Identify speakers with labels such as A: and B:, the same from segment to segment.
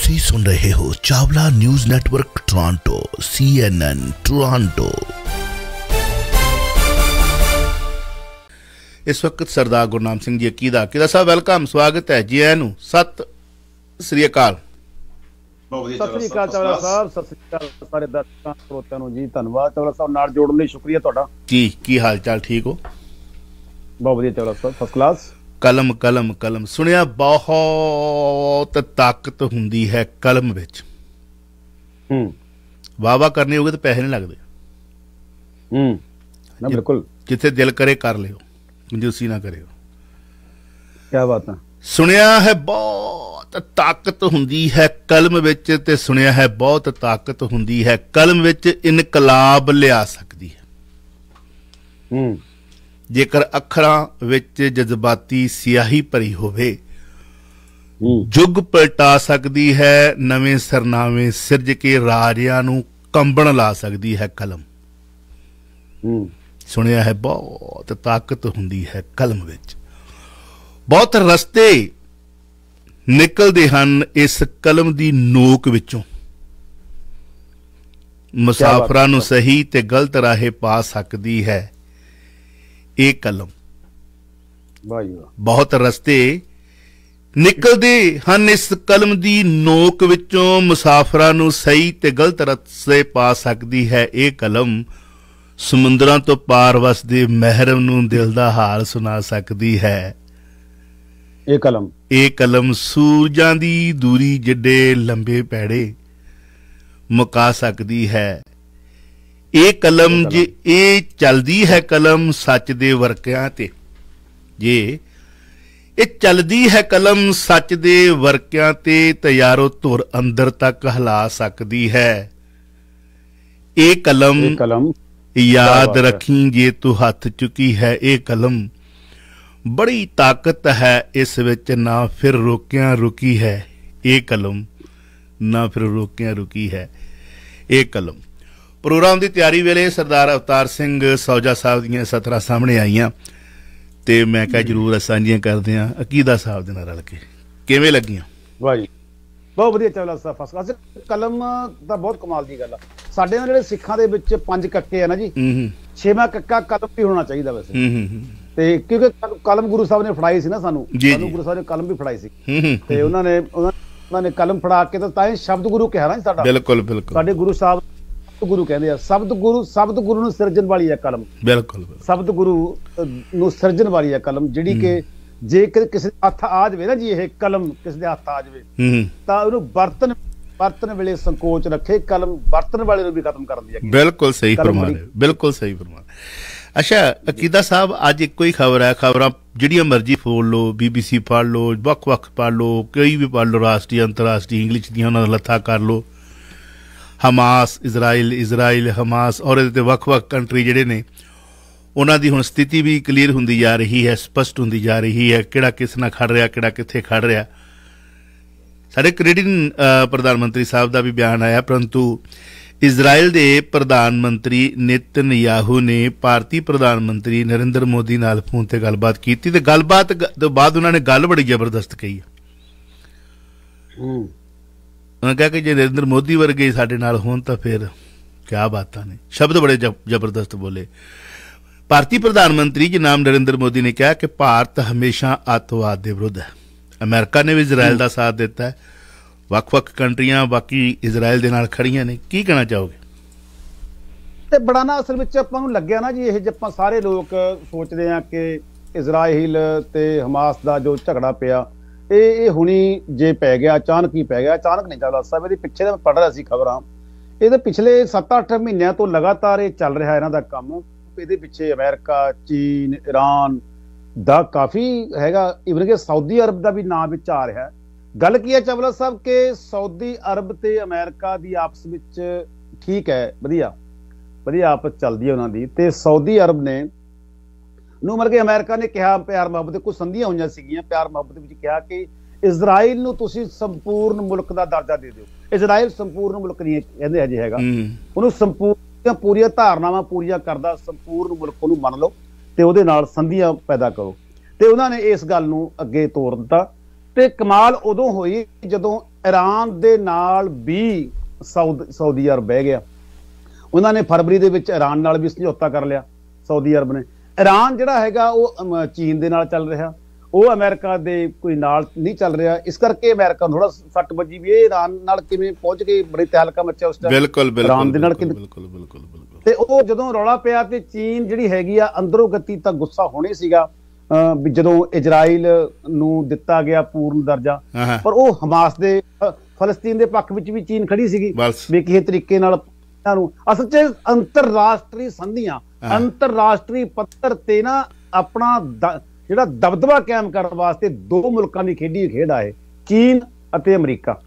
A: ਤੁਸੀਂ ਸੁਣ ਰਹੇ ਹੋ Chawla news network Toronto CNN Toronto. ਇਸ ਵਕਤ ਸਰਦਾਰ ਗੁਰਨਾਮ ਸਿੰਘ ਜੀ ਅਕੀਦਾ ਅਕੀਦਾ ਸਾਹਿਬ ਵੈਲਕਮ ਸਵਾਗਤ ਹੈ ਜੀ ਆਇਆਂ ਨੂੰ। ਸਤਿ ਸ੍ਰੀ ਅਕਾਲ।
B: ਬਹੁਤ ਵਧੀਆ
C: ਸਤਿ ਸ੍ਰੀ ਅਕਾਲ ਚਵਲਾ ਸਾਹਿਬ ਸਤਿ ਸ੍ਰੀ ਅਕਾਲ ਸਾਰੇ ਦਰਸ਼ਕਾਂ ਸਰੋਤਿਆਂ ਨੂੰ ਜੀ ਧੰਨਵਾਦ ਚਵਲਾ ਸਾਹਿਬ ਨਾਲ ਜੋੜਨ ਲਈ ਸ਼ੁਕਰੀਆ ਤੁਹਾਡਾ।
A: ਜੀ ਕੀ ਹਾਲ ਚਾਲ ਠੀਕ ਹੋ?
C: ਬਹੁਤ ਵਧੀਆ ਚਵਲਾ ਸਾਹਿਬ ਫਸਟ ਕਲਾਸ
A: ਕਲਮ ਕਲਮ ਕਲਮ। ਸੁਣਿਆ ਬਹੁਤ ਤਾਕਤ ਹੁੰਦੀ ਹੈ ਕਲਮ ਵਿੱਚ।
C: ਹੂੰ।
A: ਵਾਵਾ ਕਰਨੇ ਹੋਗੇ ਤਾਂ ਪੈਸੇ ਨਹੀਂ ਲੱਗਦੇ।
C: ਹੂੰ। ਨਾ ਬਿਲਕੁਲ।
A: ਜਿੱਥੇ ਦਿਲ ਕਰੇ ਕਰ ਲਿਓ ਕੰਜੂਸੀ ਨਾ ਕਰਿਓ।
C: ਕੀ ਬਾਤ ਹੈ
A: ਸੁਣਿਆ ਹੈ ਬਹੁਤ ਤਾਕਤ ਹੁੰਦੀ ਹੈ ਕਲਮ ਵਿੱਚ ਤੇ ਸੁਣਿਆ ਹੈ ਬਹੁਤ ਤਾਕਤ ਹੁੰਦੀ ਹੈ ਕਲਮ ਵਿੱਚ ਇਨਕਲਾਬ ਲਿਆ ਸਕਦੀ ਹੈ।
C: ਹੂੰ।
A: ਜੇਕਰ ਅੱਖਰਾਂ ਵਿੱਚ ਜਜ਼ਬਾਤੀ ਸਿਆਹੀ ਭਰੀ ਹੋਵੇ ਜੁਗ ਪਲਟਾ ਸਕਦੀ ਹੈ ਨਵੇਂ ਸਰਨਾਵੇਂ ਸਿਰਜ ਕੇ ਰਾਜਿਆਂ ਨੂੰ ਕੰਬਣ ਲਾ ਸਕਦੀ ਹੈ ਕਲਮ। ਸੁਣਿਆ ਹੈ ਬਹੁਤ ਤਾਕਤ ਹੁੰਦੀ ਹੈ ਕਲਮ ਵਿੱਚ। ਬਹੁਤ ਰਸਤੇ ਨਿਕਲਦੇ ਹਨ ਇਸ ਕਲਮ ਦੀ ਨੋਕ ਵਿੱਚੋਂ। ਮੁਸਾਫਰਾਂ ਨੂੰ ਸਹੀ ਤੇ ਗਲਤ ਰਾਹੇ ਪਾ ਸਕਦੀ ਹੈ। ਇਹ ਕਲਮ। ਬਹੁਤ ਰਸਤੇ ਨਿਕਲਦੇ ਹਨ ਇਸ ਕਲਮ ਦੀ ਨੋਕ ਵਿੱਚੋਂ। ਮੁਸਾਫਰਾਂ ਨੂੰ ਸਹੀ ਤੇ ਗਲਤ ਰਸਤੇ ਪਾ ਸਕਦੀ ਹੈ ਇਹ ਕਲਮ। ਸਮੁੰਦਰਾਂ ਤੋਂ ਪਾਰ ਵਸਦੇ ਮਹਿਰਮ ਨੂੰ ਦਿਲ ਦਾ ਹਾਲ ਸੁਣਾ ਸਕਦੀ ਹੈ।
C: ਇਹ ਕਲਮ।
A: ਇਹ ਕਲਮ ਸੂਰਜਾਂ ਦੀ ਦੂਰੀ ਜਿੱਡੇ ਲੰਬੇ ਪੈੜੇ ਮੁਕਾ ਸਕਦੀ ਹੈ। ਇਹ ਕਲਮ ਜੇ ਇਹ ਚਲਦੀ ਹੈ ਕਲਮ ਸੱਚ ਦੇ ਵਰਕਿਆਂ ਤੇ। ਜੇ ਇਹ ਚਲਦੀ ਹੈ ਕਲਮ ਸੱਚ ਦੇ ਵਰਕਿਆਂ ਤੇ ਤਿਆਰੋ ਧੁਰ ਅੰਦਰ ਤੱਕ ਹਿਲਾ ਸਕਦੀ ਹੈ। ਇਹ ਕਲਮ ਯਾਦ। ਰੱਖੀ ਜੇ ਤੂੰ ਹੱਥ ਚੁੱਕੀ ਹੈ ਇਹ ਕਲਮ ਬੜੀ ਤਾਕਤ ਹੈ ਇਸ ਵਿੱਚ ਨਾ ਫਿਰ ਰੋਕਿਆਂ ਰੁਕੀ ਹੈ। ਇਹ ਕਲਮ ਨਾ ਫਿਰ ਰੋਕਿਆਂ ਰੁਕੀ ਹੈ। ਇਹ ਕਲਮ ਪ੍ਰੋਗਰਾਮ ਦੀ ਤਿਆਰੀ ਵੇਲੇ ਸਰਦਾਰ ਅਵਤਾਰ ਸਿੰਘ ਸੌਜਾ ਸਾਹਿਬ ਦੀਆਂ ਸਤਰਾਂ ਸਾਹਮਣੇ ਆਈਆਂ ਤੇ ਮੈਂ ਕਿਹਾ ਜਰੂਰ ਸਾਂਝੀਆਂ ਕਰਦੇ ਆਂ ਅਕੀਦਾ ਸਾਹਿਬ ਦੇ ਨਾਲ ਰਲ ਕੇ। ਕਿਵੇਂ ਲੱਗੀਆਂ?
C: ਵਾਹ ਜੀ। ਬਹੁਤ ਵਧੀਆ ਚਵਲਾ ਸਾਹਿਬ ਫਸਟ ਕਲਾਸ ਕਲਮ ਤਾਂ ਬਹੁਤ ਕਮਾਲ ਦੀ ਗੱਲ ਆ। ਸਾਡੇ ਨਾਲ ਜਿਹੜੇ ਸਿੱਖਾਂ ਦੇ ਵਿੱਚ ਪੰਜ ਕੱਕੇ ਆ ਨਾ ਜੀ ਛੇਵਾਂ ਕੱਕਾ ਕਲਮ ਵੀ ਹੋਣਾ ਚਾਹੀਦਾ ਵੈਸੇ।
A: ਹੂੰ ਹੂੰ ਹੂੰ।
C: ਤੇ ਕਿਉਂਕਿ ਕਲ- ਕਲਮ ਗੁਰੂ ਸਾਹਿਬ ਨੇ ਫੜਾਈ ਸੀ ਨਾ ਸਾਨੂੰ ਸਾਨੂੰ। ਗੁਰੂ ਸਾਹਿਬ ਨੇ ਕਲਮ ਵੀ ਫੜਾਈ ਸੀ। ਤੇ ਉਹਨਾਂ ਨੇ ਉਹਨਾਂ ਨੇ ਕਲਮ ਫੜਾ ਕੇ ਤਾਂ ਤਾਂ ਹੀ ਸ਼ਬਦ ਗੁਰੂ ਕਿਹਾ ਨਾ ਸਾਡਾ।
A: ਬਿਲਕੁਲ ਬਿਲਕੁਲ।
C: ਸਾਡੇ ਗੁਰੂ ਸਾਹਿਬ ਗੁਰੂ ਕਹਿੰਦੇ ਆ ਸ਼ਬਦ ਗੁਰੂ ਸ਼ਬਦ ਗੁਰੂ ਨੂੰ ਸਿਰਜਣ ਵਾਲੀ ਹੈ ਕਲਮ।
A: ਬਿਲਕੁਲ।
C: ਸ਼ਬਦ ਗੁਰੂ ਨੂੰ ਸਿਰਜਣ ਵਾਲੀ ਹੈ ਕਲਮ ਜਿਹੜੀ ਕਿ ਜੇਕਰ ਕਿਸੇ ਦੇ ਹੱਥ ਆ ਜਾਵੇ ਨਾ ਜੀ ਇਹ ਕਲਮ ਕਿਸੇ ਦੇ ਹੱਥ ਆ ਜਾਵੇ ਤਾਂ ਉਹਨੂੰ ਵਰਤਨ ਵਰਤਨ ਵੇਲੇ ਸੰਕੋਚ ਰੱਖੇ ਕਲਮ ਵਰਤਨ ਵਾਲੇ ਨੂੰ ਵੀ ਖਤਮ ਕਰਨ ਦੀ ਹੈ।
A: ਬਿਲਕੁਲ ਸਹੀ
C: ਕਲਮ
A: ਫਰਮਾ
C: ਬੜੀ-
A: ਰਹੇ ਹੋ, ਬਿਲਕੁਲ ਸਹੀ ਫਰਮਾ ਰਹੇ ਹੋ। ਅੱਛਾ ਅਕੀਦਾ ਸਾਹਿਬ ਅੱਜ ਇੱਕੋ ਹੀ ਖਬਰ ਹੈ ਖਬਰਾਂ ਜਿਹੜੀਆਂ ਮਰਜ਼ੀ ਫੋਲ ਲਓ ਬੀਬੀਸੀ ਪੜ੍ਹ ਲਓ ਵੱਖ-ਵੱਖ ਪੜ੍ਹ ਲਓ ਕੋਈ ਵੀ ਪੜ੍ਹ ਲਓ ਰਾਸ਼ਟਰੀ ਅੰਤਰਰਾਸ਼ਟਰੀ ਇੰਗਲਿਸ਼ ਦੀਆਂ ਉਹਨਾਂ ਦਾ ਲੱਥਾ ਕਰ ਲਓ। ਹਮਾਸ, ਇਜ਼ਰਾਈਲ ਇਜ਼ਰਾਈਲ, ਹਮਾਸ, ਔਰ ਇਹਦੇ ਤੇ ਵੱਖ-ਵੱਖ ਕੰਟਰੀ ਜਿਹੜੇ ਨੇ, ਉਹਨਾਂ ਦੀ ਹੁਣ ਸਥਿਤੀ ਵੀ ਕਲੀਅਰ ਹੁੰਦੀ ਜਾ ਰਹੀ ਹੈ, ਸਪਸ਼ਟ ਹੁੰਦੀ ਜਾ ਰਹੀ ਹੈ, ਕਿਹੜਾ ਕਿਸ ਨਾਲ ਖੜ ਰਿਹਾ, ਕਿਹੜਾ ਕਿੱਥੇ ਖੜ ਰਿਹਾ ਸਾਡੇ ਕੈਨੇਡੀਅਨ ਪ੍ਰਧਾਨ ਮੰਤਰੀ ਸਾਹਿਬ ਦਾ ਵੀ ਬਿਆਨ ਆਇਆ, ਪਰੰਤੂ ਇਜ਼ਰਾਈਲ ਦੇ ਪ੍ਰਧਾਨ ਮੰਤਰੀ ਨਿਤਨਯਾਹੂ ਨੇ ਭਾਰਤੀ ਪ੍ਰਧਾਨ ਮੰਤਰੀ ਨਰਿੰਦਰ ਮੋਦੀ ਨਾਲ ਫੋਨ ਤੇ ਗੱਲਬਾਤ ਕੀਤੀ ਤੇ ਗੱਲਬਾਤ ਤੋਂ ਬਾਅਦ ਉਹਨਾਂ ਨੇ ਗੱਲ ਬੜੀ ਜ਼ਬਰਦਸਤ ਕਹੀ ਹੈ। ਉਹਨਾਂ ਕਿਹਾ ਕਿ ਜੇ ਨਰਿੰਦਰ ਮੋਦੀ ਵਰਗੇ ਸਾਡੇ ਨਾਲ ਹੋਣ ਤਾਂ ਫਿਰ ਕਿਆ ਬਾਤਾਂ ਨੇ। ਸ਼ਬਦ ਬੜੇ ਜ਼ਬਰਦਸਤ ਬੋਲੇ। ਭਾਰਤੀ ਪ੍ਰਧਾਨ ਮੰਤਰੀ ਜੀ ਨਰਿੰਦਰ ਮੋਦੀ ਨੇ ਕਿਹਾ ਕਿ ਭਾਰਤ ਹਮੇਸ਼ਾ ਅੱਤਵਾਦ ਦੇ ਵਿਰੁੱਧ ਹੈ। ਅਮਰੀਕਾ ਨੇ ਵੀ ਇਜ਼ਰਾਈਲ ਦਾ ਸਾਥ ਦਿੱਤਾ ਹੈ। ਵੱਖ-ਵੱਖ ਕੰਟਰੀਆਂ, ਬਾਕੀ ਇਜ਼ਰਾਈਲ ਦੇ ਨਾਲ ਖੜੀਆਂ ਨੇ। ਕੀ ਕਹਿਣਾ ਚਾਹੋਗੇ?
C: ਤੇ ਬੜਾ ਨਾ ਅਸਲ ਵਿੱਚ ਆਪਾਂ ਨੂੰ ਲੱਗਿਆ ਨਾ ਜੀ, ਇਹ ਜੇ ਆਪਾਂ ਸਾਰੇ ਲੋਕ ਸੋਚਦੇ ਆ ਕਿ ਇਜ਼ਰਾਈਲ ਤੇ ਹਮਾਸ ਦਾ ਜੋ ਝਗੜਾ ਪਿਆ ਇਹ ਇਹ ਹੁਣੀ ਜੇ ਪੈ ਗਿਆ, ਅਚਾਨਕ ਹੀ ਪੈ ਗਿਆ, ਅਚਾਨਕ ਨਹੀਂ ਚੱਲਦਾ। ਸਾਹਿਬ ਇਹਦੇ ਪਿੱਛੇ ਤਾਂ ਮੈਂ ਪੜ੍ਹ ਰਿਹਾ ਸੀ ਖਬਰਾਂ। ਇਹਦੇ ਪਿਛਲੇ 7-8 ਮਹੀਨਿਆਂ ਤੋਂ ਲਗਾਤਾਰ ਇਹ ਚੱਲ ਰਿਹਾ ਇਹਨਾਂ ਦਾ ਕੰਮ। ਇਹਦੇ ਪਿੱਛੇ ਅਮਰੀਕਾ, ਚੀਨ ਈਰਾਨ ਦਾ ਕਾਫੀ ਹੈਗਾ। ਇਵਨ ਕਿ ਸਾਊਦੀ ਅਰਬ ਦਾ ਵੀ ਨਾਂ ਵਿੱਚ ਆ ਰਿਹਾ। ਗੱਲ ਕੀ ਹੈ ਚਵਲਾ ਸਾਹਿਬ, ਕਿ ਸਾਊਦੀ ਅਰਬ ਤੇ ਅਮਰੀਕਾ ਦੀ ਆਪਸ ਵਿੱਚ ਠੀਕ ਹੈ, ਵਧੀਆ। ਵਧੀਆ ਆਪਸ ਚੱਲਦੀ ਹੈ ਉਹਨਾਂ ਦੀ। ਤੇ ਸਾਊਦੀ ਅਰਬ ਨੇ ਨੂੰ ਮਰ ਕੇ ਅਮਰੀਕਾ ਨੇ ਕਿਹਾ ਪਿਆਰ ਮੁਹੱਬਤ ਦੇ ਕੁਝ ਸੰਧੀਆਂ ਹੋਈਆਂ ਸੀਗੀਆਂ ਪਿਆਰ ਮੁਹੱਬਤ ਵਿੱਚ ਕਿਹਾ ਕਿ ਇਜ਼ਰਾਈਲ ਨੂੰ ਤੁਸੀਂ ਸੰਪੂਰਨ ਮੁਲਕ ਦਾ ਦਰਜਾ ਦੇ ਦਿਓ। ਇਜ਼ਰਾਈਲ ਸੰਪੂਰਨ ਮੁਲਕ ਨਹੀਂ ਕਹਿੰਦੇ ਅਜੇ ਹੈਗਾ। ਉਹਨੂੰ ਸੰਪੂਰਨ ਪੂਰੀਆਂ ਧਾਰਨਾਵਾਂ ਪੂਰੀਆਂ ਕਰਦਾ ਸੰਪੂਰਨ ਮੁਲਕ ਨੂੰ ਮੰਨ ਲਓ ਤੇ ਉਹਦੇ ਨਾਲ ਸੰਧੀਆਂ ਪੈਦਾ ਕਰੋ। ਤੇ ਉਹਨਾਂ ਨੇ ਇਸ ਗੱਲ ਨੂੰ ਅੱਗੇ ਤੋਰ ਦਿੱਤਾ ਤੇ ਕਮਾਲ ਉਦੋਂ ਹੋਈ ਜਦੋਂ ਈਰਾਨ ਦੇ ਨਾਲ ਵੀ ਸਾਊਦ ਸਾਊਦੀ ਅਰਬ ਬਹਿ ਗਿਆ। ਉਹਨਾਂ ਨੇ ਫਰਵਰੀ ਦੇ ਵਿੱਚ ਈਰਾਨ ਨਾਲ ਵੀ ਸਮਝੌਤਾ ਕਰ ਲਿਆ ਸਾਊਦੀ ਅਰਬ ਨੇ। ਈਰਾਨ ਜਿਹੜਾ ਹੈਗਾ ਉਹ ਚੀਨ ਦੇ ਨਾਲ ਚੱਲ ਰਿਹਾ। ਉਹ ਅਮਰੀਕਾ ਦੇ ਕੋਈ ਨਾਲ ਨਹੀਂ ਚੱਲ ਰਿਹਾ। ਇਸ ਕਰਕੇ ਅਮਰੀਕਾ ਨੂੰ ਥੋੜਾ ਸੱਟ ਵੱਜੀ ਵੀ ਇਹ ਈਰਾਨ ਨਾਲ ਕਿਵੇਂ ਪਹੁੰਚ ਕੇ ਬੜੀ ਤਹਿਲਕਾ ਮੱਚਿਆ ਉਸ ਟਾਈਮ
A: ਬਿਲਕੁਲ ਬਿਲਕੁਲ
C: ਈਰਾਨ ਦੇ ਨਾਲ
A: ਬਿਲਕੁਲ ਬਿਲਕੁਲ
C: ਤੇ ਉਹ ਜਦੋਂ ਰੌਲਾ ਪਿਆ ਤੇ ਚੀਨ ਜਿਹੜੀ ਹੈਗੀ ਆ ਅੰਦਰੋਂ ਗਤੀ ਤਾਂ ਗੁੱਸਾ ਹੋਣੀ ਸੀਗਾ। ਵੀ ਜਦੋਂ ਇਜ਼ਰਾਈਲ ਨੂੰ ਦਿੱਤਾ ਗਿਆ ਪੂਰਨ ਦਰਜਾ ਪਰ ਉਹ ਹਮਾਸ ਦੇ ਫਲਸਤੀਨ ਦੇ ਪੱਖ ਵਿੱਚ ਵੀ ਚੀਨ ਖੜੀ ਸੀਗੀ। ਵੀ ਕਿਸੇ ਤਰੀਕੇ ਨਾਲ ਇਹਨਾਂ ਨੂੰ। ਅਸਲ 'ਚ ਅੰਤਰਰਾਸ਼ਟਰੀ ਸੰਧੀਆਂ। ਅੰਤਰਰਾਸ਼ਟਰੀ ਪੱਧਰ ਤੇ ਨਾ ਆਪਣਾ ਜਿਹੜਾ ਦਬਦਬਾ ਕਾਇਮ ਕਰਨ ਵਾਸਤੇ ਦੋ ਮੁਲਕਾਂ ਦੀ ਖੇਡੀ ਖੇਡ ਆ ਇਹ ਚੀਨ ਅਤੇ ਅਮਰੀਕਾ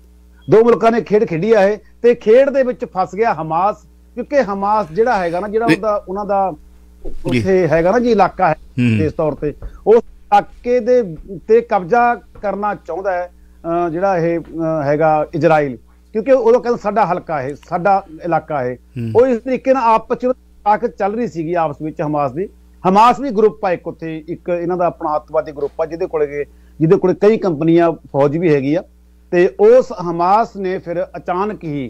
C: ਦੋ ਮੁਲਕਾਂ ਨੇ ਖੇਡ ਖੇਡੀ ਆ ਇਹ ਤੇ ਖੇਡ ਦੇ ਵਿੱਚ ਫਸ ਗਿਆ ਹਮਾਸ ਕਿਉਂਕਿ ਹਮਾਸ ਜਿਹੜਾ ਹੈਗਾ ਨਾ ਜਿਹੜਾ ਉਹਦਾ ਉਹਨਾਂ ਦਾ। ਉੱਥੇ ਹੈਗਾ ਨਾ ਜੀ ਇਲਾਕਾ ਹੈ। ਇਸ ਤੌਰ ਤੇ ਉਸ ਇਲਾਕੇ ਦੇ ਤੇ ਕਬਜ਼ਾ ਕਰਨਾ ਚਾਹੁੰਦਾ ਹੈ ਜਿਹੜਾ ਇਹ ਹੈਗਾ ਇਜ਼ਰਾਈਲ ਕਿਉਂਕਿ ਉਦੋਂ ਕਹਿੰਦਾ ਸਾਡਾ ਹਲਕਾ ਹੈ ਸਾਡਾ ਇਲਾਕਾ ਹੈ। ਉਹ ਇਸ ਤਰੀਕੇ ਨਾਲ ਆਪਸ ਚ ਤਾਕਤ ਚੱਲ ਰਹੀ ਸੀਗੀ ਆਪਸ ਵਿੱਚ ਹਮਾਸ ਦੀ। ਹਮਾਸ ਵੀ ਗਰੁੱਪ ਆ ਇੱਕ ਉੱਥੇ ਇੱਕ ਇਹਨਾਂ ਦਾ ਆਪਣਾ ਅੱਤਵਾਦੀ ਗਰੁੱਪ ਆ ਜਿਹਦੇ ਕੋਲੇ ਜਿਹਦੇ ਕੋਲੇ ਕਈ ਕੰਪਨੀਆਂ ਫੌਜ ਵੀ ਹੈਗੀ ਆ। ਤੇ ਉਸ ਹਮਾਸ ਨੇ ਫਿਰ ਅਚਾਨਕ ਹੀ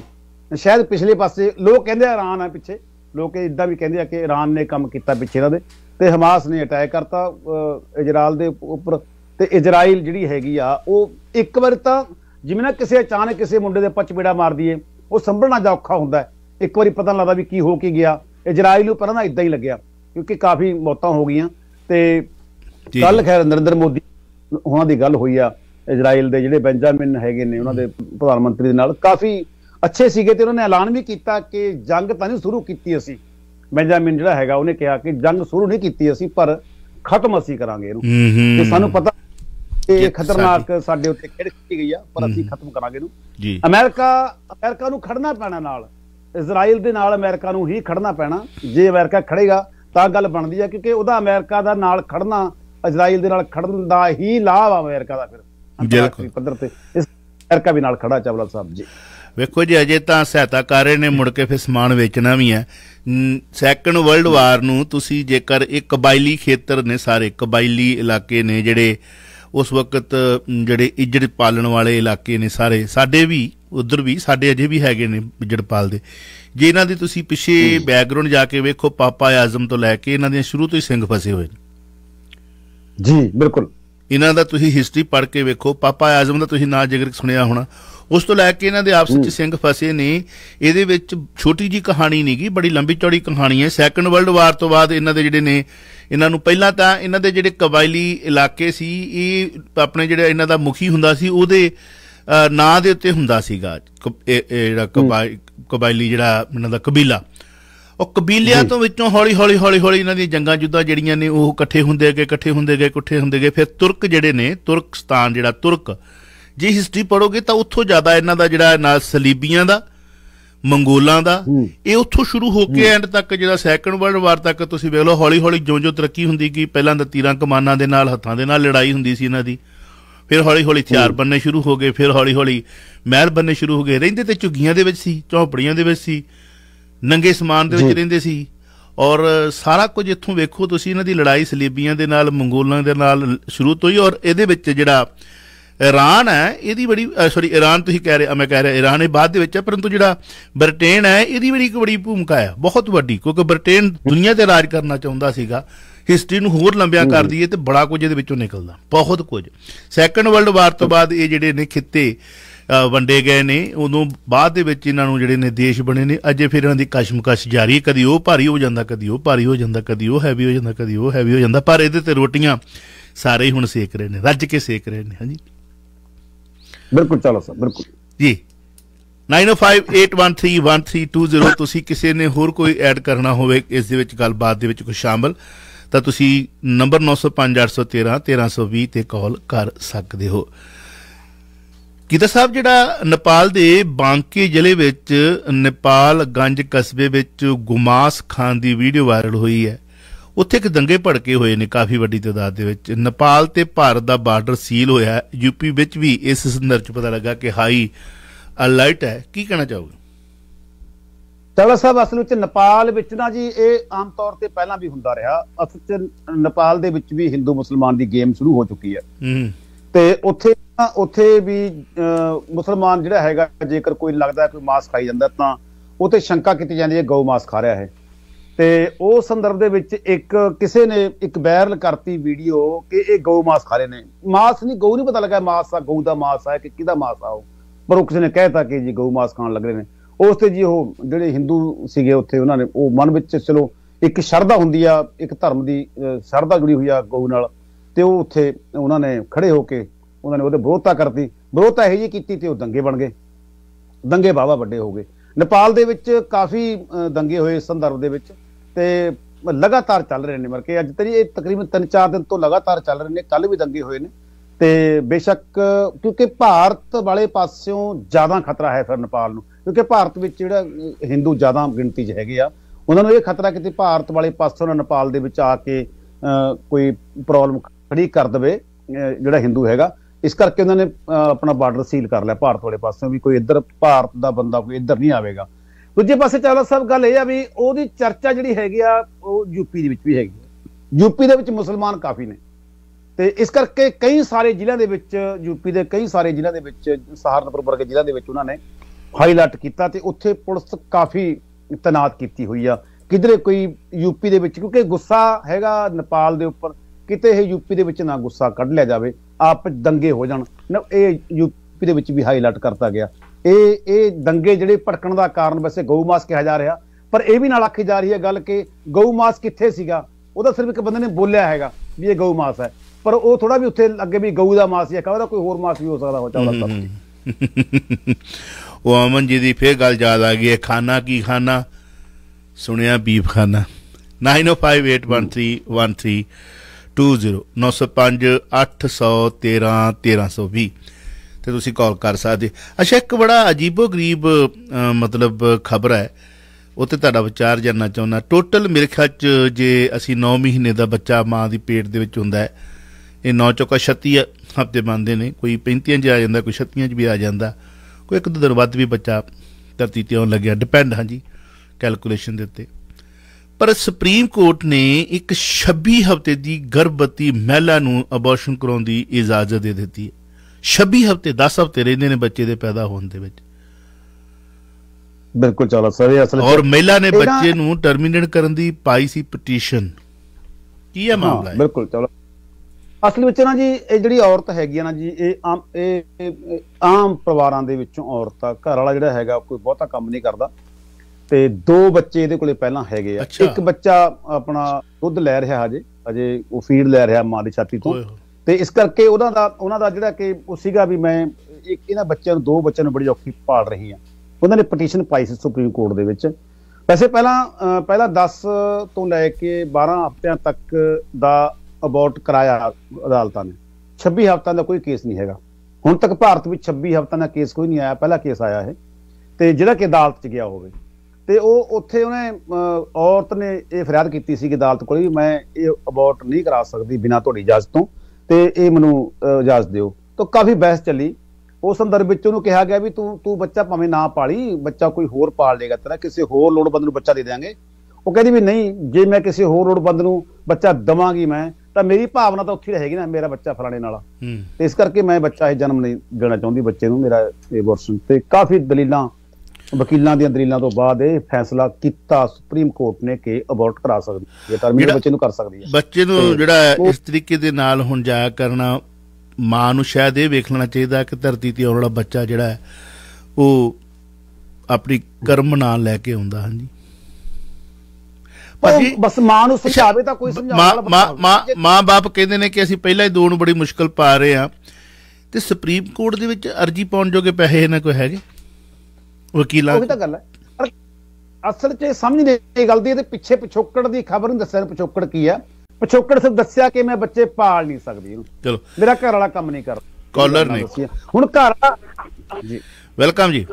C: ਸ਼ਾਇਦ ਪਿਛਲੇ ਪਾਸੇ ਲੋਕ ਕਹਿੰਦੇ ਆ ਇਰਾਨ ਆ ਪਿੱਛੇ ਲੋਕ ਇਦਾਂ ਵੀ ਕਹਿੰਦੇ ਆ ਕਿ ਇਰਾਨ ਨੇ ਕੰਮ ਕੀਤਾ ਪਿੱਛੇ ਇਹਨਾਂ ਦੇ। ਤੇ ਹਮਾਸ ਨੇ ਅਟੈਕ ਕਰਤਾ ਅਹ, ਇਜ਼ਰਾਈਲ ਦੇ ਉੱਪਰ। ਤੇ ਇਜ਼ਰਾਈਲ ਜਿਹੜੀ ਹੈਗੀ ਆ ਉਹ ਇੱਕ ਵਾਰ ਤਾਂ ਜਿਵੇਂ ਨਾ ਕਿਸੇ ਅਚਾਨਕ ਕਿਸੇ ਮੁੰਡੇ ਦੇ ਪਚਪੇੜਾ ਮਾਰ ਦਈਏ ਉਹ ਸੰਭਲਣਾ ਜਾ ਔਖਾ ਹੁੰਦਾ ਇੱਕ ਵਾਰੀ ਪਤਾ ਨਹੀਂ ਲੱਗਦਾ ਵੀ ਕੀ ਹੋ ਕੀ ਗਿਆ। ਇਜ਼ਰਾਈਲ ਨੂੰ ਪਹਿਲਾਂ ਤਾਂ ਇਦਾਂ ਹੀ ਲੱਗਿਆ ਕਿਉਂਕਿ ਕਾਫੀ ਮੌਤਾਂ ਹੋ ਗਈਆਂ ਤੇ ਕੱਲ। ਖੈਰ ਨਰਿੰਦਰ ਮੋਦੀ ਉਹਨਾਂ ਦੀ ਗੱਲ ਹੋਈ ਆ ਇਜ਼ਰਾਈਲ ਦੇ ਜਿਹੜੇ ਬੈਂਜਾਮਿਨ ਹੈਗੇ ਨੇ ਉਹਨਾਂ ਦੇ ਪ੍ਰਧਾਨ ਮੰਤਰੀ ਦੇ ਨਾਲ ਕਾਫੀ ਅੱਛੇ ਸੀਗੇ ਤੇ ਉਹਨਾਂ ਨੇ ਐਲਾਨ ਵੀ ਕੀਤਾ ਕਿ ਜੰਗ ਤਾਂ ਨਹੀਂ ਸ਼ੁਰੂ ਕੀਤੀ ਅਸੀਂ। ਬੈਂਜਾਮਿਨ ਜਿਹੜਾ ਹੈਗਾ ਉਹਨੇ ਕਿਹਾ ਕਿ ਜੰਗ ਸ਼ੁਰੂ ਨਹੀਂ ਕੀਤੀ ਅਸੀਂ ਪਰ ਖਤਮ ਅਸੀਂ ਕਰਾਂਗੇ ਇਹਨੂੰ। ਤੇ ਸਾਨੂੰ ਪਤਾ ਇਹ ਖਤਰਨਾਕ ਸਾਡੇ। ਉੱਤੇ ਖੇਡ ਕੀਤੀ ਗਈ ਆ ਪਰ ਅਸੀਂ ਖਤਮ ਕਰਾਂਗੇ ਇਹਨੂੰ। ਅਮਰੀਕਾ ਅਮਰੀਕਾ ਨੂੰ ਖੜਨਾ ਪੈਣਾ ਨਾਲ। ਇਜ਼ਰਾਈਲ ਦੇ ਨਾਲ ਅਮਰੀਕਾ ਨੂੰ ਹੀ ਖੜਨਾ ਪੈਣਾ ਜੇ ਅਮਰੀਕਾ ਖੜੇਗਾ ਤਾਂ ਗੱਲ ਬਣਦੀ ਆ ਕਿਉਂਕਿ ਉਹਦਾ ਅਮਰੀਕਾ ਦਾ ਨਾਲ ਖੜਨਾ ਇਜ਼ਰਾਈਲ ਦੇ ਨਾਲ ਖੜਨ ਦਾ ਹੀ ਲਾਭ ਆ ਅਮਰੀਕਾ ਦਾ ਫਿਰ। ਅੰਤਰਰਾਸ਼ਟਰੀ ਪੱਧਰ ਤੇ। ਇਸ ਅਮਰੀਕਾ ਵੀ ਨਾਲ ਖੜਾ ਚਾਵਲਾ ਸਾਹਿਬ ਜੀ।
A: ਵੇਖੋ ਜੀ ਅਜੇ ਤਾਂ ਸਹਾਇਤਾ ਕਰ ਰਹੇ ਨੇ ਮੁੜ ਕੇ ਫਿਰ ਸਮਾਨ ਵੇਚਣਾ ਵੀ ਹੈ। ਸੈਕੰਡ ਵਰਲਡ ਵਾਰ ਨੂੰ ਤੁਸੀਂ ਜੇਕਰ ਇਹ ਕਬਾਇਲੀ ਖੇਤਰ ਨੇ ਸਾਰੇ ਕਬਾਇਲੀ ਇਲਾਕੇ ਨੇ ਜਿਹੜੇ ਉਸ ਵਕਤ ਜਿਹੜੇ ਇੱਜੜ ਪਾਲਣ ਵਾਲੇ ਇਲਾਕੇ ਨੇ ਸਾਰੇ ਸਾਡੇ ਵੀ ਉਧਰ ਵੀ ਸਾਡੇ ਅਜੇ ਵੀ ਹੈਗੇ ਨੇ ਇੱਜੜ ਪਾਲਦੇ ਜੇ ਇਹਨਾਂ ਦੀ ਤੁਸੀਂ ਪਿੱਛੇ ਬੈਕਗ੍ਰਾਉਂਡ ਜਾ ਕੇ ਵੇਖੋ ਪਾਪਾ ਆਜ਼ਮ ਤੋਂ ਲੈ ਕੇ ਇਹਨਾਂ ਦੀਆਂ ਸ਼ੁਰੂ ਤੋਂ ਹੀ ਸਿੰਘ ਫਸੇ ਹੋਏ ਨੇ।
C: ਜੀ ਬਿਲਕੁਲ।
A: ਇਹਨਾਂ ਦਾ ਤੁਸੀਂ ਹਿਸਟਰੀ ਪੜ੍ਹ ਕੇ ਵੇਖੋ ਪਾਪਾ ਆਜ਼ਮ ਦਾ ਤੁਸੀਂ ਨਾਂ ਜ਼ਿਕਰ ਸੁਣਿਆ ਹੋਣਾ ਉਸ ਤੋਂ ਲੈ ਕੇ ਇਹਨਾਂ ਦੇ ਆਪਸ ਵਿੱਚ ਸਿੰਘ ਫਸੇ ਨੇ ਇਹਦੇ ਵਿੱਚ ਛੋਟੀ ਜੀ ਕਹਾਣੀ ਨਹੀਂਗੀ ਬੜੀ ਲੰਬੀ ਚੌੜੀ ਕਹਾਣੀ ਹੈ। ਸੈਕੰਡ ਵਰਲਡ ਵਾਰ ਤੋਂ ਬਾਅਦ ਇਹਨਾਂ ਦੇ ਜਿਹੜੇ ਨੇ ਇਹਨਾਂ ਨੂੰ ਪਹਿਲਾਂ ਤਾਂ ਇਹਨਾਂ ਦੇ ਜਿਹੜੇ ਕਬਾਇਲੀ ਇਲਾਕੇ ਸੀ ਇਹ ਆਪਣੇ ਜਿਹੜੇ ਇਹਨਾਂ ਦਾ ਮੁਖੀ ਹੁੰਦਾ ਸੀ ਉਹਦੇ ਨਾਂ ਦੇ ਉੱਤੇ ਹੁੰਦਾ ਸੀਗਾ। ਜਿਹੜਾ ਕਬਾਇ- ਕਬਾਇਲੀ ਜਿਹੜਾ ਇਹਨਾਂ ਦਾ ਕਬੀਲਾ। ਉਹ ਕਬੀਲਿਆਂ ਤੋਂ ਵਿੱਚੋਂ ਹੌਲੀ ਹੌਲੀ ਹੌਲੀ ਹੌਲੀ ਇਹਨਾਂ ਦੀਆਂ ਜੰਗਾਂ ਜੁੱਦਾਂ ਜਿਹੜੀਆਂ ਨੇ ਉਹ ਇਕੱਠੇ ਹੁੰਦੇ ਗਏ ਇਕੱਠੇ ਹੁੰਦੇ ਗਏ ਇਕੱਠੇ ਹੁੰਦੇ ਗਏ। ਫਿਰ ਤੁਰਕ ਜਿਹੜੇ ਨੇ ਤੁਰਕਸਤਾਨ ਜਿਹੜਾ ਤੁਰਕ ਜੇ ਹਿਸਟਰੀ ਪੜੋਗੇ ਤਾਂ ਉੱਥੋਂ ਜ਼ਿਆਦਾ ਇਹਨਾਂ ਦਾ ਜਿਹੜਾ ਨਾ ਸਲੀਬੀਆਂ ਦਾ ਮੰਗੋਲਾਂ ਦਾ। ਇਹ ਉੱਥੋਂ ਸ਼ੁਰੂ ਹੋ ਕੇ ਐਂਡ ਤੱਕ ਜਿਹੜਾ ਸੈਕੰਡ ਵਰਲਡ ਵਾਰ ਤੱਕ ਤੁਸੀਂ ਵੇਖ ਲਓ ਹੌਲੀ ਹੌਲੀ ਜਿਉਂ-ਜਿਉਂ ਤਰੱਕੀ ਹੁੰਦੀ ਗਈ ਪਹਿਲਾਂ ਤਾਂ ਤੀਰਾਂ ਕਮਾਨਾਂ ਦੇ ਨਾਲ ਹੱਥਾਂ ਦੇ ਨਾਲ ਲੜਾਈ ਹੁੰਦੀ ਸੀ ਇਹਨਾਂ ਦੀ। ਫਿਰ ਹੌਲੀ ਹੌਲੀ ਹਥਿਆਰ ਬੰਨੇ ਸ਼ੁਰੂ ਹੋ ਗਏ ਫਿਰ ਹੌਲੀ ਹੌਲੀ ਮਹਿਲ ਬੰਨੇ ਸ਼ੁਰੂ ਹੋ ਗਏ। ਰਹਿੰਦੇ ਤੇ ਝੁੱਗੀਆਂ ਦੇ ਵਿੱਚ ਸੀ ਝੌਂਪੜੀਆਂ ਦੇ ਵਿੱਚ ਸੀ ਨੰਗੇ ਸਮਾਨ ਦੇ ਵਿੱਚ। ਰਹਿੰਦੇ ਸੀ। ਔਰ ਸਾਰਾ ਕੁਝ ਇੱਥੋਂ ਵੇਖੋ ਤੁਸੀਂ ਇਹਨਾਂ ਦੀ ਲੜਾਈ ਸਲੀਬੀਆਂ ਦੇ ਨਾਲ ਮੰਗੋਲਾਂ ਦੇ ਨਾਲ ਸ਼ੁਰੂ ਤੋਂ ਹੀ ਔਰ ਇਹਦੇ ਵਿੱਚ ਜਿਹੜਾ ਇਰਾਨ ਹੈ ਇਹਦੀ ਬੜੀ ਸੌਰੀ ਇਰਾਨ ਤੁਸੀਂ ਕਹਿ ਰਹੇ ਮੈਂ ਕਹਿ ਰਿਹਾ ਇਰਾਨ ਇਹ ਬਾਅਦ ਦੇ ਵਿੱਚ ਹੈ ਪਰੰਤੂ ਜਿਹੜਾ ਬ੍ਰਿਟੇਨ ਹੈ ਇਹਦੀ ਬੜੀ ਇੱਕ ਬੜੀ ਭੂਮਿਕਾ ਹੈ ਬਹੁਤ ਵੱਡੀ ਕਿਉਂਕਿ ਬ੍ਰਿਟੇਨ ਦੁਨੀਆ ਤੇ ਰਾਜ ਕਰਨਾ ਚਾਹੁੰਦਾ ਸੀਗਾ ਹਿਸਟਰੀ ਨੂੰ ਹੋਰ ਲੰਬਿਆ ਕਰ ਦਈਏ ਤੇ ਬੜਾ ਕੁਝ ਇਹਦੇ ਵਿੱਚੋਂ ਨਿਕਲਦਾ ਬਹੁਤ ਕੁਝ। ਸੈਕੰਡ ਵਰਲਡ ਵਾਰ ਤੋਂ ਬਾਅਦ ਇਹ ਜਿਹੜੇ ਨੇ ਖਿੱਤੇ ਵੰਡੇ ਗਏ ਨੇ ਉਦੋਂ ਬਾਅਦ ਦੇ ਵਿੱਚ ਇਹਨਾਂ ਨੂੰ ਜਿਹੜੇ ਨੇ ਦੇਸ਼ ਬਣੇ ਨੇ ਅਜੇ ਫਿਰ ਇਹਨਾਂ ਦੀ ਕਸ਼ਮਕਸ਼ ਜਾਰੀ ਹੈ ਕਦੀ ਉਹ ਭਾਰੀ ਹੋ ਜਾਂਦਾ ਕਦੀ ਉਹ ਭਾਰੀ ਹੋ ਜਾਂਦਾ ਕਦੀ ਉਹ ਹੈਵੀ ਹੋ ਜਾਂਦਾ ਕਦੀ ਉਹ ਹੈਵੀ ਹੋ ਜਾਂਦਾ ਪਰ ਇਹਦੇ ਤੇ ਰੋਟੀਆਂ ਸਾਰੇ ਹੀ ਹੁਣ ਸੇਕ ਰਹੇ ਨੇ ਰੱਜ ਕੇ ਸੇਕ ਰਹੇ ਨੇ ਹਾਂਜੀ।
C: ਬਿਲਕੁਲ, ਚਲੋ ਸਾਹਿਬ ਬਿਲਕੁਲ।
A: ਜੀ। 9058131320 ਤੁਸੀਂ ਕਿਸੇ ਨੇ ਹੋਰ ਕੋਈ ਐਡ ਕਰਨਾ ਹੋਵੇ, ਇਸ ਦੇ ਵਿੱਚ ਗੱਲਬਾਤ ਦੇ ਵਿੱਚ ਕੋਈ ਸ਼ਾਮਲ, ਤਾਂ ਤੁਸੀਂ ਨੰਬਰ 905813 1320 ਤੇ ਕਾਲ ਕਰ ਸਕਦੇ ਹੋ। ਕਿਤਾ ਸਾਹਿਬ, ਜਿਹੜਾ ਨੇਪਾਲ ਦੇ ਬਾਂਕੇ ਜ਼ਿਲ੍ਹੇ ਵਿੱਚ ਨੇਪਾਲ ਗੰਜ ਕਸਬੇ ਵਿੱਚ ਗੁਮਾਸ ਖਾਨ ਦੀ ਵੀਡੀਓ ਵਾਇਰਲ ਹੋਈ ਹੈ ਉੱਥੇ ਇੱਕ ਦੰਗੇ ਭੜਕੇ ਹੋਏ ਨੇ ਕਾਫੀ ਵੱਡੀ ਤਾਦਾਦ ਦੇ ਵਿੱਚ। ਨੇਪਾਲ ਤੇ ਭਾਰਤ ਦਾ ਬਾਰਡਰ ਸੀਲ ਹੋਇਆ ਯੂਪੀ ਵਿੱਚ ਵੀ ਇਸ ਸੰਦਰਭ ਚ ਪਤਾ ਲੱਗਾ ਕਿ ਹਾਈ ਅਲਰਟ ਹੈ। ਕੀ ਕਹਿਣਾ ਚਾਹੋਗੇ?
C: ਚਲੋ ਸਾਹਿਬ ਅਸਲ ਵਿੱਚ ਨੇਪਾਲ ਵਿੱਚ ਨਾ ਜੀ ਇਹ ਆਮ ਤੌਰ ਤੇ ਪਹਿਲਾਂ ਵੀ ਹੁੰਦਾ ਰਿਹਾ। ਅਸਲ ਵਿੱਚ ਨੇਪਾਲ ਦੇ ਵਿੱਚ ਵੀ ਹਿੰਦੂ ਮੁਸਲਮਾਨ ਦੀ ਗੇਮ ਸ਼ੁਰੂ ਹੋ ਚੁੱਕੀ ਹੈ। ਤੇ ਉੱਥੇ ਨਾ ਉੱਥੇ ਵੀ ਮੁਸਲਮਾਨ ਜਿਹੜਾ ਹੈਗਾ ਜੇਕਰ ਕੋਈ ਲੱਗਦਾ ਕੋਈ ਮਾਸ ਖਾਈ ਜਾਂਦਾ ਤਾਂ ਉਹ ਤੇ ਸ਼ੰਕਾ ਕੀਤੀ ਜਾਂਦੀ ਹੈ ਗਊ ਮਾਸ ਖਾ ਰਿਹਾ ਹੈ। ਤੇ ਉਹ ਸੰਦਰਭ ਦੇ ਵਿੱਚ ਇੱਕ ਕਿਸੇ ਨੇ ਇੱਕ ਵਾਇਰਲ ਕਰਤੀ ਵੀਡੀਓ ਕਿ ਇਹ ਗਊ ਮਾਸ ਖਾ ਰਹੇ ਨੇ। ਮਾਸ ਨਹੀਂ, ਗਊ ਨਹੀਂ ਪਤਾ ਲੱਗਾ ਮਾਸ ਆ, ਗਊ ਦਾ ਮਾਸ ਆ ਕਿ ਕਿਹਦਾ ਮਾਸ ਆ ਉਹ। ਪਰ ਉਹ ਕਿਸੇ ਨੇ ਕਹਿਤਾ ਕਿ ਜੀ ਗਊ ਮਾਸ ਖਾਣ ਲੱਗ ਰਹੇ ਨੇ। ਉਸ ਤੇ ਜੀ ਉਹ ਜਿਹੜੇ ਹਿੰਦੂ ਸੀਗੇ ਉੱਥੇ, ਉਹਨਾਂ ਨੇ ਉਹ ਮਨ ਵਿੱਚ ਚਲੋ ਇੱਕ ਸ਼ਰਧਾ ਹੁੰਦੀ ਆ, ਇੱਕ ਧਰਮ ਦੀ ਸ਼ਰਧਾ ਜੁੜੀ ਹੋਈ ਆ ਗਊ ਨਾਲ। ਤੇ ਉਹ ਉੱਥੇ ਉਹਨਾਂ ਨੇ ਖੜੇ ਹੋ ਕੇ ਉਹਨਾਂ ਨੇ ਉਹਦੇ ਵਿਰੋਧਤਾ ਕਰਤੀ। ਵਿਰੋਧਤਾ ਇਹ ਜੀ ਕੀਤੀ ਤੇ ਉਹ ਦੰਗੇ ਬਣ ਗਏ। ਦੰਗੇ ਵਾਹਵਾ ਵੱਡੇ ਹੋ ਗਏ। ਨੇਪਾਲ ਦੇ ਵਿੱਚ ਕਾਫੀ ਦੰਗੇ ਹੋਏ ਇਸ ਸੰਦਰਭ ਦੇ ਵਿੱਚ ਤੇ ਲਗਾਤਾਰ ਚੱਲ ਰਹੇ ਨੇ ਮਰ ਕੇ ਅੱਜ ਤਰੀ ਇਹ ਤਕਰੀਬਨ 3-4 ਦਿਨ ਤੋਂ ਲਗਾਤਾਰ ਚੱਲ ਰਹੇ ਨੇ ਕੱਲ ਵੀ ਦੰਗੇ ਹੋਏ ਨੇ ਤੇ ਬੇਸ਼ੱਕ ਕਿਉਂਕਿ ਭਾਰਤ ਵਾਲੇ ਪਾਸਿਓਂ ਜ਼ਿਆਦਾ ਖਤਰਾ ਹੈ ਫਿਰ ਨੇਪਾਲ ਨੂੰ, ਕਿਉਂਕਿ ਭਾਰਤ ਵਿੱਚ ਜਿਹੜਾ ਹਿੰਦੂ ਜ਼ਿਆਦਾ ਗਿਣਤੀ 'ਚ ਹੈਗੇ ਆ, ਉਹਨਾਂ ਨੂੰ ਇਹ ਖਤਰਾ ਕਿਤੇ ਭਾਰਤ ਵਾਲੇ ਪਾਸਿਓਂ ਨਾ ਨੇਪਾਲ ਦੇ ਵਿੱਚ ਆ ਕੇ ਕੋਈ ਪ੍ਰੋਬਲਮ ਖੜੀ ਕਰ ਦਵੇ ਜਿਹੜਾ ਹਿੰਦੂ ਹੈਗਾ ਇਸ ਕਰਕੇ ਉਹਨਾਂ ਨੇ ਆਪਣਾ ਬਾਰਡਰ ਸੀਲ ਕਰ ਲਿਆ ਭਾਰਤ ਵਾਲੇ ਪਾਸਿਓਂ ਵੀ ਕੋਈ ਇੱਧਰ ਭਾਰਤ ਦਾ ਬੰਦਾ ਕੋਈ ਇੱਧਰ ਨਹੀਂ ਆਵੇਗਾ। ਦੂਜੇ ਪਾਸੇ ਚਾਲਾ ਸਾਹਿਬ ਗੱਲ ਇਹ ਆ ਵੀ ਉਹਦੀ ਚਰਚਾ ਜਿਹੜੀ ਹੈਗੀ ਆ, ਉਹ ਯੂਪੀ ਦੇ ਵਿੱਚ ਵੀ ਹੈਗੀ ਯੂਪੀ ਦੇ ਵਿੱਚ ਮੁਸਲਮਾਨ ਕਾਫੀ ਨੇ। ਤੇ ਇਸ ਕਰਕੇ ਕਈ ਸਾਰੇ ਜ਼ਿਲ੍ਹਿਆਂ ਦੇ ਵਿੱਚ ਯੂਪੀ ਦੇ ਕਈ ਸਾਰੇ ਜ਼ਿਲ੍ਹਿਆਂ ਦੇ ਵਿੱਚ, ਸਹਾਰਨਪੁਰ ਵਰਗੇ ਜ਼ਿਲ੍ਹਿਆਂ ਦੇ ਵਿੱਚ ਉਹਨਾਂ ਨੇ ਹਾਈਲਾਈਟ ਕੀਤਾ ਤੇ ਉੱਥੇ ਪੁਲਿਸ ਕਾਫੀ ਤਨਾਤ ਕੀਤੀ ਹੋਈ ਆ। ਕਿਧਰੇ ਕੋਈ ਯੂਪੀ ਦੇ ਵਿੱਚ, ਕਿਉਂਕਿ ਗੁੱਸਾ ਹੈਗਾ ਨੇਪਾਲ ਦੇ ਉੱਪਰ। ਕਿਤੇ ਇਹ ਯੂਪੀ ਦੇ ਵਿੱਚ ਨਾ ਗੁੱਸਾ ਕੱਢ ਲਿਆ ਜਾਵੇ ਆਪ ਦੰਗੇ ਹੋ ਜਾਣ ਇਹ ਯੂਪੀ ਦੇ ਵਿੱਚ ਵੀ ਹਾਈਲਾਈਟ ਕਰਤਾ ਗਿਆ ਇਹ ਇਹ ਦੰਗੇ ਜਿਹੜੇ ਭੜਕਣ ਦਾ ਕਾਰਨ ਵੈਸੇ ਗਊ ਮਾਸ ਕਿਹਾ ਜਾ ਰਿਹਾ ਪਰ ਇਹ ਵੀ ਨਾਲ ਆਖੀ ਜਾ ਰਹੀ ਹੈ ਗੱਲ ਕਿ ਗਊ ਮਾਸ ਕਿੱਥੇ ਸੀਗਾ ਉਹਦਾ ਸਿਰਫ ਇੱਕ ਬੰਦੇ ਨੇ ਬੋਲਿਆ ਹੈਗਾ ਵੀ ਇਹ ਗਊ ਮਾਸ ਹੈ ਪਰ ਉਹ ਥੋੜਾ ਵੀ ਉੱਥੇ ਅੱਗੇ ਵੀ ਗਊ ਦਾ ਮਾਸ ਹੀ ਹੈ ਕਹਿੰਦਾ ਕੋਈ ਹੋਰ ਮਾਸ ਵੀ ਹੋ ਸਕਦਾ ਹੋ ਚਾਵਲਾ ਸਾਹਿਬ
A: ਉਹ ਅਮਨ ਜੀ ਦੀ ਫੇਰ ਗੱਲ ਯਾਦ ਆ ਗਈ ਹੈ ਖਾਣਾ ਕੀ ਖਾਣਾ ਸੁਣਿਆ ਬੀਫ ਖਾਣਾ 9058131320 905 813 1320 ਤੇ ਤੁਸੀਂ ਕਾਲ ਕਰ ਸਕਦੇ। ਅੱਛਾ, ਇੱਕ ਬੜਾ ਅਜੀਬੋ ਗਰੀਬ ਮਤਲਬ ਖਬਰ ਹੈ। ਉਹ ਤੇ ਤੁਹਾਡਾ ਵਿਚਾਰ ਜਾਨਣਾ ਚਾਹੁੰਦਾ। ਟੋਟਲ ਮੇਰੇ ਖਿਆਲ ਚ ਜੇ ਅਸੀਂ 9 ਮਹੀਨੇ ਦਾ ਬੱਚਾ ਮਾਂ ਦੀ ਪੇਟ ਦੇ ਵਿੱਚ ਹੁੰਦਾ ਹੈ, ਇਹ 9 ਚੌਕਾ 36 ਹਫ਼ਤੇ ਬਣਦੇ ਨੇ। ਕੋਈ 35 ਚ ਆ ਜਾਂਦਾ, ਕੋਈ 36 ਚ ਵੀ ਆ ਜਾਂਦਾ। ਕੋਈ ਇੱਕ ਦੋ ਦਿਨ ਵੱਧ ਵੀ ਬੱਚਾ ਧਰਤੀ ਤੇ ਆਉਣ ਲੱਗਿਆ। ਡਿਪੈਂਡ ਹਾਂਜੀ ਕੈਲਕੂਲੇਸ਼ਨ ਦੇ ਉੱਤੇ। ਪਰ ਸੁਪਰੀਮ ਕੋਰਟ ਨੇ ਇੱਕ 26 ਹਫ਼ਤੇ ਦੀ ਗਰਭਵਤੀ ਮਹਿਲਾ ਨੂੰ ਅਬੋਰਸ਼ਨ ਕਰਾਉਣ ਦੀ ਇਜਾਜ਼ਤ ਦੇ ਦਿੱਤੀ ਹੈ। 26 ਹਫ਼ਤੇ 10 ਹਫ਼ਤੇ ਰਹਿੰਦੇ ਨੇ ਬੱਚੇ ਦੇ ਪੈਦਾ ਹੋਣ ਦੇ ਵਿੱਚ।
C: ਬਿਲਕੁਲ ਸਾਹਿਬ ਇਹ ਅਸਲ
A: ਔਰ ਮਹਿਲਾ ਨੇ ਬੱਚੇ ਨੂੰ ਟਰਮੀਨੇਟ ਕਰਨ ਦੀ ਪਾਈ ਸੀ ਪਟੀਸ਼ਨ ਕੀ ਹੈ ਮਾਮਲਾ
C: ਹਾਂ, ਬਿਲਕੁਲ ਚਲੋ। ਅਸਲ ਵਿੱਚ ਨਾ ਜੀ ਇਹ ਜਿਹੜੀ ਔਰਤ ਹੈਗੀ ਆ ਨਾ ਜੀ ਇਹ ਆਮ ਇਹ ਇਹ ਆਮ ਪਰਿਵਾਰਾਂ ਦੇ ਵਿੱਚੋਂ ਔਰਤ ਆ। ਘਰ ਵਾਲਾ ਜਿਹੜਾ ਹੈਗਾ ਕੋਈ ਬਹੁਤਾ ਕੰਮ ਨਹੀਂ ਕਰਦਾ। ਤੇ ਦੋ ਬੱਚੇ ਇਹਦੇ ਕੋਲੇ ਪਹਿਲਾਂ ਹੈਗੇ ਆ। ਇੱਕ ਬੱਚਾ ਆਪਣਾ ਦੁੱਧ ਲੈ ਰਿਹਾ ਹਜੇ ਅਜੇ ਉਹ ਫੀਡ ਲੈ ਰਿਹਾ ਮਾਂ ਦੀ ਛਾਤੀ ਤੋਂ। ਤੇ ਇਸ ਕਰਕੇ ਉਹਨਾਂ ਦਾ ਉਹਨਾਂ ਦਾ ਜਿਹੜਾ ਕਿ ਉਹ ਸੀਗਾ ਵੀ ਮੈਂ ਇੱਕ ਇਹਨਾਂ ਬੱਚਿਆਂ ਨੂੰ ਦੋ ਬੱਚਿਆਂ ਨੂੰ ਬੜੀ ਔਖੀ ਪਾਲ ਰਹੀ ਆ ਉਹਨਾਂ ਨੇ ਪਟੀਸ਼ਨ ਪਾਈ ਸੀ ਸੁਪਰੀਮ ਕੋਰਟ ਦੇ ਵਿੱਚ। ਵੈਸੇ ਪਹਿਲਾਂ ਪਹਿਲਾਂ 10 ਤੋਂ ਲੈ ਕੇ 12 ਹਫ਼ਤਿਆਂ ਤੱਕ ਦਾ ਅਬੋਰਟ ਕਰਾਇਆ ਅਦਾਲਤਾਂ ਨੇ। 26 ਹਫ਼ਤਿਆਂ ਦਾ ਕੋਈ ਕੇਸ ਨਹੀਂ ਹੈਗਾ। ਹੁਣ ਤੱਕ ਭਾਰਤ ਵਿੱਚ 26 ਹਫ਼ਤਿਆਂ ਦਾ ਕੇਸ ਕੋਈ ਨਹੀਂ ਆਇਆ ਪਹਿਲਾ ਕੇਸ ਆਇਆ ਹੈ ਤੇ ਜਿਹੜਾ ਕਿ ਅਦਾਲਤ 'ਚ ਗਿਆ ਹੋਵੇ। ਤੇ ਉਹ ਉੱਥੇ ਉਹਨੇ ਔਰਤ ਨੇ ਇਹ ਫਰਿਆਦ ਕੀਤੀ ਸੀ ਕਿ ਅਦਾਲਤ ਕੋਲ ਵੀ ਮੈਂ ਇਹ ਅਬੋਰਟ ਨਹੀਂ ਕਰਾ ਸਕਦੀ ਬਿਨਾਂ ਤੁਹਾਡੀ ਇਜਾਜ਼ਤ ਤੋਂ ਤੇ ਇਹ ਮੈਨੂੰ ਇਜਾਜ਼ਤ ਦਿਓ। ਤਾਂ ਕਾਫੀ ਬਹਿਸ ਚੱਲੀ। ਉਸ ਸੰਦਰਭ ਵਿੱਚ ਉਹਨੂੰ ਕਿਹਾ ਗਿਆ ਵੀ ਤੂੰ ਤੂੰ ਬੱਚਾ ਭਾਵੇਂ ਨਾ ਪਾਲੀ ਬੱਚਾ ਕੋਈ ਹੋਰ ਪਾਲ ਲੇਗਾ ਤੇਰਾ ਕਿਸੇ ਹੋਰ ਲੋੜਵੰਦ ਨੂੰ ਬੱਚਾ ਦੇ ਦਿਆਂਗੇ। ਉਹ ਕਹਿੰਦੀ ਵੀ ਨਹੀਂ ਜੇ ਮੈਂ ਕਿਸੇ ਹੋਰ ਲੋੜਵੰਦ ਨੂੰ ਬੱਚਾ ਦਵਾਂਗੀ ਮੈਂ ਤਾਂ ਮੇਰੀ ਭਾਵਨਾ ਤਾਂ ਉੱਥੇ ਰਹੇਗੀ ਨਾ ਮੇਰਾ ਬੱਚਾ ਫਲਾਣੇ ਨਾਲ ਤੇ ਇਸ ਕਰਕੇ ਮੈਂ ਬੱਚਾ ਇਹ ਜਨਮ ਨਹੀਂ ਦੇਣਾ ਚਾਹੁੰਦੀ ਬੱਚੇ ਨੂੰ ਮੇਰਾ ਇਹ ਅਬੋਰਸ਼ਨ ਤੇ ਕਾਫੀ ਦਲੀਲਾਂ ਵਕੀਲਾਂ ਦੀਆਂ ਦਲੀਲਾਂ ਤੋਂ ਬਾਅਦ ਇਹ ਫੈਸਲਾ ਕੀਤਾ ਸੁਪਰੀਮ ਕੋਰਟ ਨੇ ਕਿ ਅਬੋਰਟ ਕਰਾ ਸਕਦੀ ਹੈ। ਟਰਮੀਨਲ ਬੱਚੇ ਨੂੰ ਕਰ ਸਕਦੀ ਹੈ।
A: ਬੱਚੇ ਨੂੰ ਜਿਹੜਾ ਇਸ ਤਰੀਕੇ ਦੇ ਨਾਲ ਹੁਣ ਜਾਇਆ ਕਰਨਾ ਮਾਂ ਨੂੰ ਸ਼ਾਇਦ ਇਹ ਵੇਖ ਲੈਣਾ ਚਾਹੀਦਾ ਕਿ ਧਰਤੀ ਤੇ ਆਉਣ ਵਾਲਾ ਬੱਚਾ ਜਿਹੜਾ ਹੈ ਉਹ ਆਪਣੀ ਕਰਮ ਨਾਲ ਲੈ ਕੇ ਆਉਂਦਾ ਹਾਂਜੀ। ਭਾਜੀ
C: ਬਸ ਮਾਂ ਨੂੰ ਸਮਝਾਵੇ ਤਾਂ ਕੋਈ ਸਮਝਾਉਣ
A: ਮਾਂ
C: ਵਾਲਾ
A: ਮਾਂ ਮਾਂ ਬਾਪ ਕਹਿੰਦੇ ਨੇ ਕਿ ਅਸੀਂ ਪਹਿਲਾਂ ਹੀ ਦੋ ਨੂੰ ਬੜੀ ਮੁਸ਼ਕਲ ਪਾ ਰਹੇ ਆ ਤੇ ਸੁਪਰੀਮ ਕੋਰਟ ਦੇ ਵਿੱਚ ਅਰਜੀ ਪਾਉਣ ਜੋਗੇ ਪੈਸੇ ਇਹਨਾਂ ਕੋਈ ਹੈਗੇ? ਵਕੀਲਾਂ
C: ਉਹੀ ਤਾਂ ਗੱਲ ਹੈ। ਪਰ ਅਸਲ 'ਚ ਇਹ ਸਮਝ ਨਹੀਂ ਇਹ ਗੱਲ ਦੀ ਇਹਦੇ ਪਿੱਛੇ ਪਿਛੋਕੜ ਦੀ ਖਬਰ ਨੂੰ ਦੱਸਿਆ ਪਿਛੋਕੜ ਕੀ ਹੈ? ਪਿਛੋਕੜ ਸਿਰਫ ਦੱਸਿਆ ਕਿ ਮੈਂ ਬੱਚੇ ਪਾਲ ਨਹੀਂ ਸਕਦੀ
A: ਚਲੋ।
C: ਮੇਰਾ ਘਰ ਵਾਲਾ ਕੰਮ ਨਹੀਂ ਕਰਦਾ।
A: Caller ਨੇ।
C: ਹੁਣ ਘਰ ਜੀ।
A: ਵੈਲਕਮ ਜੀ।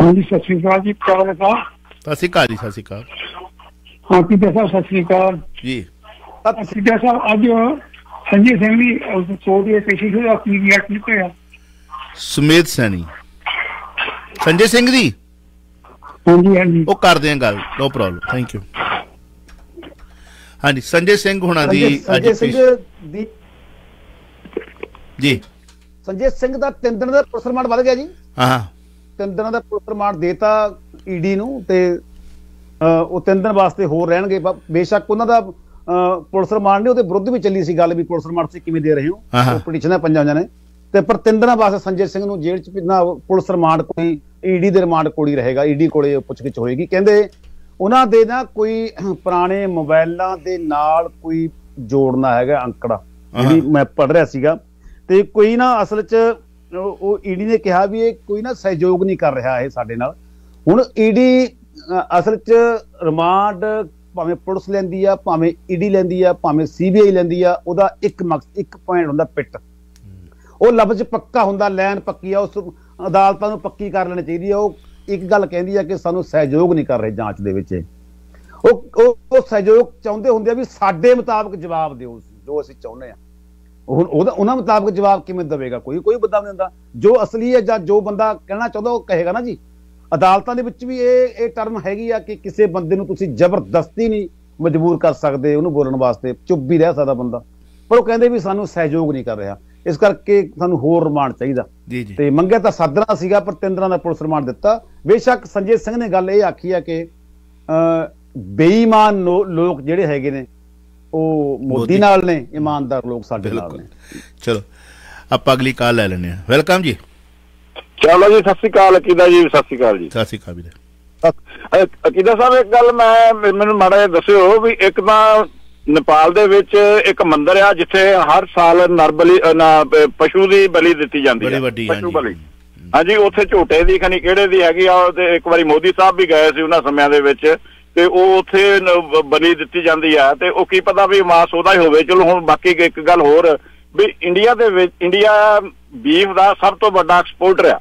D: ਹਾਂਜੀ ਸਤਿ ਸ਼੍ਰੀ ਅਕਾਲ ਜੀ। ਕਾਲ ਸਾਹਿਬ
A: ਸਤਿ ਸ਼੍ਰੀ ਅਕਾਲ ਜੀ ਸਤਿ ਸ਼੍ਰੀ ਅਕਾਲ।
D: ਹਾਂ ਸਾਹਿਬ ਸਤਿ ਸ਼੍ਰੀ ਅਕਾਲ?
A: ਜੀ।
C: ਤਾਂ
D: ਪੀਟਰ ਸਾਹਿਬ ਅੱਜ ਸੰਜੇ ਸਿੰਘ ਦੀ ਕੋਰਟ ਦੇ ਪੇਸ਼ੀ ਹੋਇਆ ਕੀ ਕੀ ਹੋਇਆ?
A: ਸੁਮੇਧ ਸੈਣੀ। ਸੰਜੇ ਸਿੰਘ ਜੀ?
D: ਹਾਂਜੀ ਹਾਂਜੀ।
A: ਉਹ ਕਰਦੇ ਆ ਗੱਲ ਨੋ ਪ੍ਰੋਬਲਮ ਥੈਂਕ ਯੂ ਹਾਂਜੀ ਸੰਜੇ ਸਿੰਘ ਹੁਣਾਂ ਦੀ ਅੱਜ
C: ਸਿੰਘ ਦੀ
A: ਜੀ।
C: ਸੰਜੇ ਸਿੰਘ ਦਾ ਤਿੰਨ ਦਿਨ ਦਾ ਪੁਲਿਸ ਰਿਮਾਂਡ ਵੱਧ ਗਿਆ ਜੀ।
A: ਹਾਂ ਹਾਂ।
C: ਤਿੰਨ ਦਿਨਾਂ ਦਾ ਪੁਲਿਸ ਰਿਮਾਂਡ ਦੇਤਾ ਈਡੀ ਨੂੰ ਤੇ ਉਹ ਤਿੰਨ ਦਿਨ ਵਾਸਤੇ ਹੋਰ ਰਹਿਣਗੇ। ਬੇਸ਼ੱਕ ਉਹਨਾਂ ਦਾ ਪੁਲਿਸ ਰਿਮਾਂਡ ਨਹੀਂ ਉਹਦੇ ਵਿਰੁੱਧ ਵੀ ਚੱਲੀ ਸੀ ਗੱਲ ਵੀ ਪੁਲਿਸ ਰਿਮਾਂਡ ਸੀ ਕਿਵੇਂ ਦੇ ਰਹੇ ਹੋ। ਪਟੀਸ਼ਨ ਹੈ। ਪੰਜਾਂ ਨੇ। ਤੇ ਪਰ ਤਿੰਨ ਦਿਨਾਂ ਵਾਸਤੇ ਸੰਜੇ ਸਿੰਘ ਨੂੰ ਜੇਲ੍ਹ 'ਚ ਨਾ ਪੁਲਿਸ ਰਿਮਾਂਡ ਕੋਈ ਈਡੀ ਦੇ ਰਿਮਾਂਡ ਕੋਲ ਹੀ ਰਹੇਗਾ ਈਡੀ ਕੋਲੇ ਪੁੱਛਗਿੱਛ ਹੋਏਗੀ। ਕਹਿੰਦੇ ਉਹਨਾਂ ਦੇ ਨਾ ਕੋਈ ਪੁਰਾਣੇ ਮੋਬਾਈਲਾਂ ਦੇ ਨਾਲ ਕੋਈ ਜੋੜਨਾ ਹੈਗਾ ਅੰਕੜਾ। ਜਿਹੜੀ ਮੈਂ ਪੜ ਰਿਹਾ ਸੀਗਾ ਤੇ ਕੋਈ ਨਾ ਅਸਲ 'ਚ ਉਹ- ਈਡੀ ਨੇ ਕਿਹਾ ਵੀ ਇਹ ਕੋਈ ਨਾ ਸਹਿਯੋਗ ਨਹੀਂ ਕਰ ਰਿਹਾ ਇਹ ਸਾਡੇ ਨਾਲ। ਹੁਣ ਈਡੀ ਅਸਲ 'ਚ ਰਿਮਾਂਡ ਭਾਵੇਂ ਪੁਲਿਸ ਲੈਂਦੀ ਆ ਭਾਵੇਂ ਈਡੀ ਲੈਂਦੀ ਆ ਭਾਵੇਂ ਸੀਬੀਆਈ ਲੈਂਦੀ ਆ ਉਹਦਾ ਇੱਕ ਮਕਸਦ ਇੱਕ ਪੁਆਇੰਟ ਹੁੰਦਾ ਪਿੱਟ। ਉਹ ਲਫ਼ਜ਼ ਪੱਕਾ ਹੁੰਦਾ ਲੈਣ ਪੱਕੀ ਆ ਉਸ ਅਦਾਲਤਾਂ ਨੂੰ ਪੱਕੀ ਕਰ ਲੈਣੀ ਚਾਹੀਦੀ ਹੈ। ਉਹ ਇੱਕ ਗੱਲ ਕਹਿੰਦੀ ਹੈ ਕਿ ਸਾਨੂੰ ਸਹਿਯੋਗ ਨਹੀਂ ਕਰ ਰਹੇ ਜਾਂਚ ਦੇ ਵਿੱਚ। ਉਹ ਉਹ ਸਹਿਯੋਗ ਚਾਹੁੰਦੇ ਹੁੰਦੇ ਆ ਵੀ ਸਾਡੇ ਮੁਤਾਬਕ ਜਵਾਬ ਦਿਓ ਜੋ ਅਸੀਂ ਚਾਹੁੰਦੇ ਆ। ਹੁਣ ਉਹਦਾ, ਉਹਨਾਂ ਮੁਤਾਬਕ ਜਵਾਬ ਕਿਵੇਂ ਦੇਵੇਗਾ? ਕੋਈ ਕੋਈ ਬੰਦਾ ਨਹੀਂ ਹੁੰਦਾ। ਜੋ ਅਸਲੀ ਹੈ ਜਾਂ ਜੋ ਬੰਦਾ ਕਹਿਣਾ ਚਾਹੁੰਦਾ ਉਹ ਕਹੇਗਾ ਨਾ ਜੀ। ਅਦਾਲਤਾਂ ਦੇ ਵਿੱਚ ਵੀ ਇਹ ਇਹ ਟਰਮ ਹੈਗੀ ਆ ਕਿ ਕਿਸੇ ਬੰਦੇ ਨੂੰ ਤੁਸੀਂ ਜ਼ਬਰਦਸਤੀ ਨਹੀਂ ਮਜਬੂਰ ਕਰ ਸਕਦੇ, ਉਹਨੂੰ ਬੋਲਣ ਵਾਸਤੇ ਚੁੱਪ ਵੀ ਰਹਿ ਸਕਦਾ ਬੰਦਾ। ਪਰ ਉਹ ਕਹਿੰਦੇ ਵੀ ਸਾਨੂੰ ਸਹਿਯੋਗ ਨਹੀਂ ਕਰ ਰਿਹਾ। ਇਸ ਕਰਕੇ ਸਾਨੂੰ ਹੋਰ ਰਿਮਾਂਡ ਚਾਹੀਦਾ।
A: ਜੀ ਜੀ।
C: ਤੇ ਮੰਗਿਆ ਤਾਂ ਸਾਧਨਾ ਸੀਗਾ ਪਰ ਤਿੰਨ ਦਿਨਾਂ ਦਾ ਪੁਲਿਸ ਰਿਮਾਂਡ ਦਿੱਤਾ। ਬੇਸ਼ੱਕ ਸੰਜੇ ਸਿੰਘ ਨੇ ਗੱਲ ਇਹ ਆਖੀ ਆ ਕਿ ਅ, ਬੇਈਮਾਨ ਲੋਕ ਜਿਹੜੇ ਹੈਗੇ ਨੇ ਉਹ
A: ਮੋਦੀ।
C: ਨਾਲ ਨੇ ਇਮਾਨਦਾਰ ਲੋਕ ਸਾਡੇ ਨਾਲ ਨੇ।
A: ਚਲੋ ਆਪਾਂ ਅਗਲੀ ਕਾਲ ਲੈ ਲੈਣੇ ਆ ਵੈਲਕਮ ਜੀ।
E: ਚਲੋ ਜੀ ਸਤਿ ਸ਼੍ਰੀ ਅਕਾਲ ਅਕੀਦਾ ਜੀ ਸਤਿ ਸ਼੍ਰੀ ਅਕਾਲ ਜੀ।
A: ਸਤਿ ਸ਼੍ਰੀ ਅਕਾਲ ਵੀਰੇ।
E: ਅਕੀਦਾ ਸਾਹਿਬ ਇੱਕ ਗੱਲ ਮੈਂ ਮੈ- ਮੈਨੂੰ ਮਾੜਾ ਜਿਹਾ ਦੱਸਿਓ ਵੀ ਇੱਕ ਤਾਂ ਨੇਪਾਲ ਦੇ ਵਿੱਚ ਇੱਕ ਮੰਦਿਰ ਆ ਜਿੱਥੇ ਹਰ ਸਾਲ ਨਰਬਲੀ ਪਸ਼ੂ ਦੀ ਬਲੀ ਦਿੱਤੀ ਜਾਂਦੀ ਹੈ ਪਸ਼ੂ। ਬਲੀ। ਹਾਂਜੀ ਉੱਥੇ ਝੋਟੇ ਦੀ ਖਣੀ ਕਿਹੜੇ ਦੀ ਹੈਗੀ ਆ ਤੇ ਇੱਕ ਵਾਰੀ ਮੋਦੀ ਸਾਹਿਬ ਵੀ ਗਏ ਸੀ ਉਹਨਾਂ ਸਮਿਆਂ ਦੇ ਵਿੱਚ ਤੇ ਉਹ ਉੱਥੇ ਬਲੀ ਦਿੱਤੀ ਜਾਂਦੀ ਆ ਤੇ ਉਹ ਕੀ ਪਤਾ ਵੀ ਮਾਸ ਉਹਦਾ ਹੀ ਹੋਵੇ। ਚਲੋ ਹੁਣ ਬਾਕੀ ਇੱਕ ਗੱਲ ਹੋਰ ਵੀ ਇੰਡੀਆ ਦੇ ਵਿੱਚ ਇੰਡੀਆ ਬੀਫ ਦਾ ਸਭ ਤੋਂ ਵੱਡਾ ਐਕਸਪੋਰਟਰ ਆ।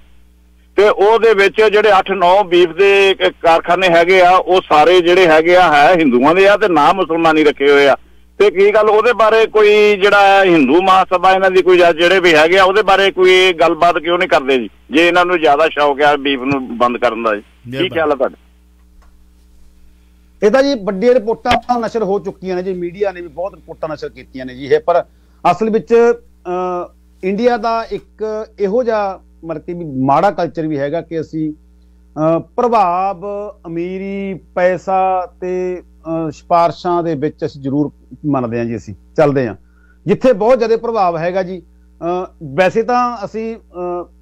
E: ਤੇ ਉਹਦੇ ਵਿੱਚ ਜਿਹੜੇ 8-9 ਬੀਫ ਦੇ ਕਾਰਖਾਨੇ ਹੈਗੇ ਆ ਉਹ ਸਾਰੇ ਜਿਹੜੇ ਹੈਗੇ ਆ ਹੈ ਹਿੰਦੂਆਂ ਦੇ ਆ ਤੇ ਨਾ ਮੁਸਲਮਾਨੀ ਰੱਖੇ ਹੋਏ ਆ। ਤੇ ਕੀ ਗੱਲ ਉਹਦੇ ਬਾਰੇ ਕੋਈ ਜਿਹੜਾ ਹਿੰਦੂ ਮਹਾਸਭਾ ਇਹਨਾਂ ਦੀ ਕੋਈ ਜਿਹੜੇ ਵੀ ਹੈਗੇ ਆ ਉਹਦੇ ਬਾਰੇ ਕੋਈ ਗੱਲਬਾਤ ਕਿਉਂ ਨਹੀਂ ਕਰਦੇ ਜੀ? ਜੇ ਇਹਨਾਂ ਨੂੰ ਜ਼ਿਆਦਾ ਸ਼ੌਕ ਆ ਬੀਫ ਨੂੰ ਬੰਦ ਕਰਨ ਦਾ ਜੀ। ਕੀ। ਖਿਆਲ ਆ ਤੁਹਾਡਾ?
C: ਇਹ ਤਾਂ ਜੀ ਵੱਡੀਆਂ ਰਿਪੋਰਟਾਂ ਨਸ਼ਰ ਹੋ ਚੁੱਕੀਆਂ ਨੇ ਜੀ ਮੀਡੀਆ ਨੇ ਵੀ ਬਹੁਤ ਰਿਪੋਰਟਾਂ ਨਸ਼ਰ ਕੀਤੀਆਂ ਨੇ ਜੀ ਇਹ ਪਰ ਅਸਲ ਵਿੱਚ ਇੰਡੀਆ ਦਾ ਇੱਕ ਇਹੋ ਜਿਹਾ ਮਤਲਬ ਕਿ ਵੀ ਮਾੜਾ ਕਲਚਰ ਵੀ ਹੈਗਾ ਕਿ ਅਸੀਂ ਪ੍ਰਭਾਵ, ਅਮੀਰੀ ਪੈਸਾ ਤੇ ਸਿਫਾਰਸ਼ਾਂ ਦੇ ਵਿੱਚ ਅਸੀਂ ਜ਼ਰੂਰ ਮੰਨਦੇ ਹਾਂ ਜੀ ਅਸੀਂ, ਚੱਲਦੇ ਹਾਂ। ਜਿੱਥੇ ਬਹੁਤ ਜ਼ਿਆਦਾ ਪ੍ਰਭਾਵ ਹੈਗਾ ਜੀ ਵੈਸੇ ਤਾਂ ਅਸੀਂ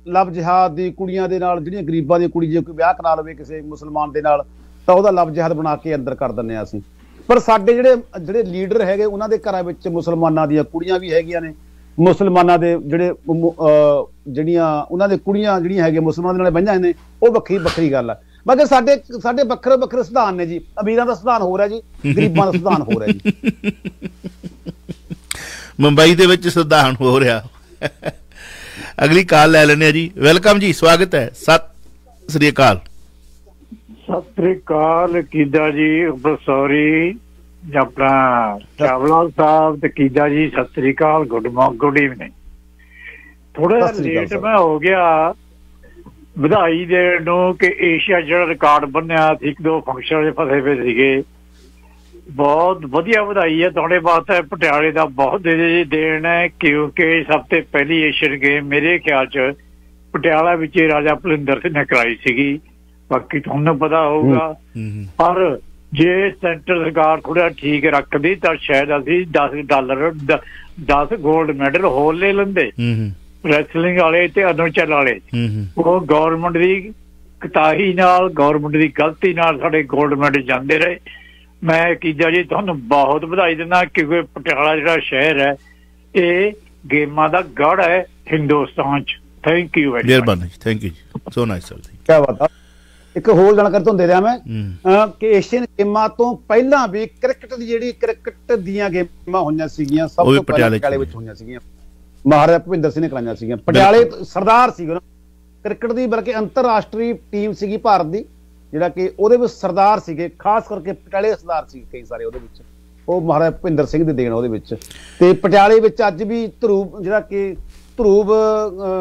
C: ਲਵ ਜਿਹਾਦ ਦੀ ਕੁੜੀਆਂ ਦੇ ਨਾਲ, ਜਿਹੜੀਆਂ ਗਰੀਬਾਂ ਦੀ ਕੁੜੀ ਜੇ ਕੋਈ ਵਿਆਹ ਕਰਾ ਲਵੇ ਕਿਸੇ ਮੁਸਲਮਾਨ ਦੇ ਨਾਲ, ਤਾਂ ਉਹਦਾ ਲਵ ਜਿਹਾਦ ਬਣਾ ਕੇ ਅੰਦਰ ਕਰ ਦਿੰਦੇ ਆ ਅਸੀਂ। ਪਰ ਸਾਡੇ ਜਿਹੜੇ ਜਿਹੜੇ ਲੀਡਰ ਹੈਗੇ, ਉਹਨਾਂ ਦੇ ਘਰਾਂ ਵਿੱਚ ਮੁਸਲਮਾਨਾਂ ਦੀਆਂ ਕੁੜੀਆਂ ਵੀ ਹੈਗੀਆਂ ਨੇ। ਮੁਸਲਮਾਨਾਂ ਦੇ ਜਿਹੜੇ ਜਿਹੜੀਆਂ ਉਹਨਾਂ ਦੇ ਕੁੜੀਆਂ ਜਿਹੜੀਆਂ ਹੈਗੀਆਂ ਮੁਸਲਮਾਨਾਂ ਦੇ ਨਾਲ ਬਹਿਆਂ ਨੇ ਉਹ ਵੱਖਰੀ ਵੱਖਰੀ ਗੱਲ ਆ। ਬਾਕੀ ਸਾਡੇ ਸਾਡੇ ਵੱਖਰੇ ਵੱਖਰੇ ਸਿਧਾਂਤ ਨੇ ਜੀ। ਅਮੀਰਾਂ ਦਾ ਸਿਧਾਂਤ ਹੋ ਰਿਹਾ ਜੀ ਗਰੀਬਾਂ ਦਾ ਸਿਧਾਂਤ ਹੋ ਰਿਹਾ ਜੀ।
A: ਮੁੰਬਈ ਦੇ ਵਿੱਚ ਸਿਧਾਂਤ ਹੋ ਰਿਹਾ ਅਗਲੀ ਕਾਲ ਲੈ ਲੈਣੇ ਆ ਜੀ। ਵੈਲਕਮ ਜੀ ਸਵਾਗਤ ਹੈ। ਸਤਿ ਸ੍ਰੀ ਅਕਾਲ।
F: ਸਤਿ ਸ੍ਰੀ ਅਕਾਲ ਕੀਦਾ ਜੀ ਬਸੌਰੀ ਆਪਣਾ ਚਾਵਲਾ ਸਾਹਿਬ ਤੇ ਕੀਦਾ ਜੀ ਸਤਿ ਸ੍ਰੀ ਅਕਾਲ ਗੁੱਡ ਮਾਰਨਿੰਗ ਗੁੱਡ ਈਵਨਿੰਗ। ਥੋੜਾ
C: ਅਕਾਲ
F: ਲੇਟ। ਮੈਂ ਹੋ ਗਿਆ ਵਧਾਈ ਦੇਣ ਨੂੰ ਕਿ ਏਸ਼ੀਆ ਜਿਹੜਾ ਰਿਕਾਰਡ ਬੰਨਿਆ ਇੱਕ ਦੋ ਫੰਕਸ਼ਨ ਦੇ ਫਸੇ ਪਏ ਸੀਗੇ। ਬਹੁਤ ਵਧੀਆ ਵਧਾਈ ਹੈ ਤੁਹਾਡੇ ਵਾਸਤੇ ਪਟਿਆਲੇ ਦਾ ਬਹੁਤ ਦੇ ਦੇਣ ਹੈ ਕਿਉਂਕਿ ਸਭ ਤੋਂ ਪਹਿਲੀ ਏਸ਼ੀਅਨ ਗੇਮ ਮੇਰੇ ਖਿਆਲ ਚ ਪਟਿਆਲਾ ਵਿੱਚ ਰਾਜਾ ਭਲਿੰਦਰ ਸਿੰਘ ਨੇ ਕਰਾਈ ਸੀਗੀ। ਬਾਕੀ ਤੁਹਾਨੂੰ ਪਤਾ ਹੋਊਗਾ। ਪਰ ਜੇ ਸੈਂਟਰ ਸਰਕਾਰ ਥੋੜਾ ਠੀਕ ਰੱਖਦੀ ਤਾਂ ਸ਼ਾਇਦ ਅਸੀਂ 10 ਡਾਲਰ 10 골ਡ ਮੈਡਲ ਹੋਰ ਲੈ ਲੈਂਦੇ।
A: ਹੂੰ ਹੂੰ।
F: ਰੈਸਲਿੰਗ ਵਾਲੇ ਤੇ ਅਨੁਚਲ ਵਾਲੇ।
A: ਹੂੰ ਹੂੰ।
F: ਉਹ ਗਵਰਨਮੈਂਟ ਦੀ ਕਤਾਹੀ ਨਾਲ ਗਵਰਨਮੈਂਟ ਦੀ ਗਲਤੀ ਨਾਲ ਸਾਡੇ 골ਡ ਮੈਡਲ ਜਾਂਦੇ ਰਹੇ। ਮੈਂ ਕੀਜਾ ਜੀ ਤੁਹਾਨੂੰ ਬਹੁਤ ਵਧਾਈ ਦਿੰਦਾ ਕਿਉਂਕਿ ਪਟਿਆਲਾ ਜਿਹੜਾ ਸ਼ਹਿਰ ਹੈ ਇਹ ਗੇਮਾਂ ਦਾ ਗੜ ਹੈ ਹਿੰਦੁਸਤਾਨ ਚ। ਥੈਂਕ ਯੂ ਵੈਰੀ
A: ਮਿਹਰਬਾਨੀ thank you so nice sir
C: ਕੀ ਬਾਤ ਆ। ਇੱਕ ਹੋਰ ਜਾਣਕਾਰੀ ਤੁਹਾਨੂੰ ਦੇ ਦਿਆਂ ਮੈਂ। ਕਿ ਏਸ਼ੀਅਨ ਗੇਮਾਂ ਤੋਂ ਪਹਿਲਾਂ ਵੀ ਕ੍ਰਿਕਟ ਦੀ ਜਿਹੜੀ ਕ੍ਰਿਕਟ ਦੀਆਂ ਗੇਮਾਂ ਹੋਈਆਂ ਸੀਗੀਆਂ ਸਭ ਤੋਂ ਪਹਿਲਾਂ
A: ਪਟਿਆਲੇ
C: ਵਿੱਚ ਹੋਈਆਂ ਸੀਗੀਆਂ। ਮਹਾਰਾਜਾ ਭੁਪਿੰਦਰ ਸਿੰਘ ਨੇ ਕਰਾਈਆਂ ਸੀਗੀਆਂ। ਪਟਿਆਲੇ ਸਰਦਾਰ ਸੀ ਉਹਨਾਂ ਕ੍ਰਿਕਟ ਦੀ ਬਲਕਿ ਅੰਤਰਰਾਸ਼ਟਰੀ ਟੀਮ ਸੀਗੀ ਭਾਰਤ ਦੀ ਜਿਹੜਾ ਕਿ ਉਹਦੇ ਵਿੱਚ ਸਰਦਾਰ ਸੀਗੇ। ਖਾਸ ਕਰਕੇ ਪਟਿਆਲੇ ਸਰਦਾਰ ਸੀ ਕਈ ਸਾਰੇ ਉਹਦੇ ਵਿੱਚ। ਉਹ ਮਹਾਰਾਜਾ ਭੁਪਿੰਦਰ ਸਿੰਘ ਦੇ ਦੇਣ ਉਹਦੇ ਵਿੱਚ। ਤੇ ਪਟਿਆਲੇ ਵਿੱਚ ਅੱਜ ਵੀ ਧਰੂਬ ਜਿਹੜਾ ਕਿ ਧਰੂਬ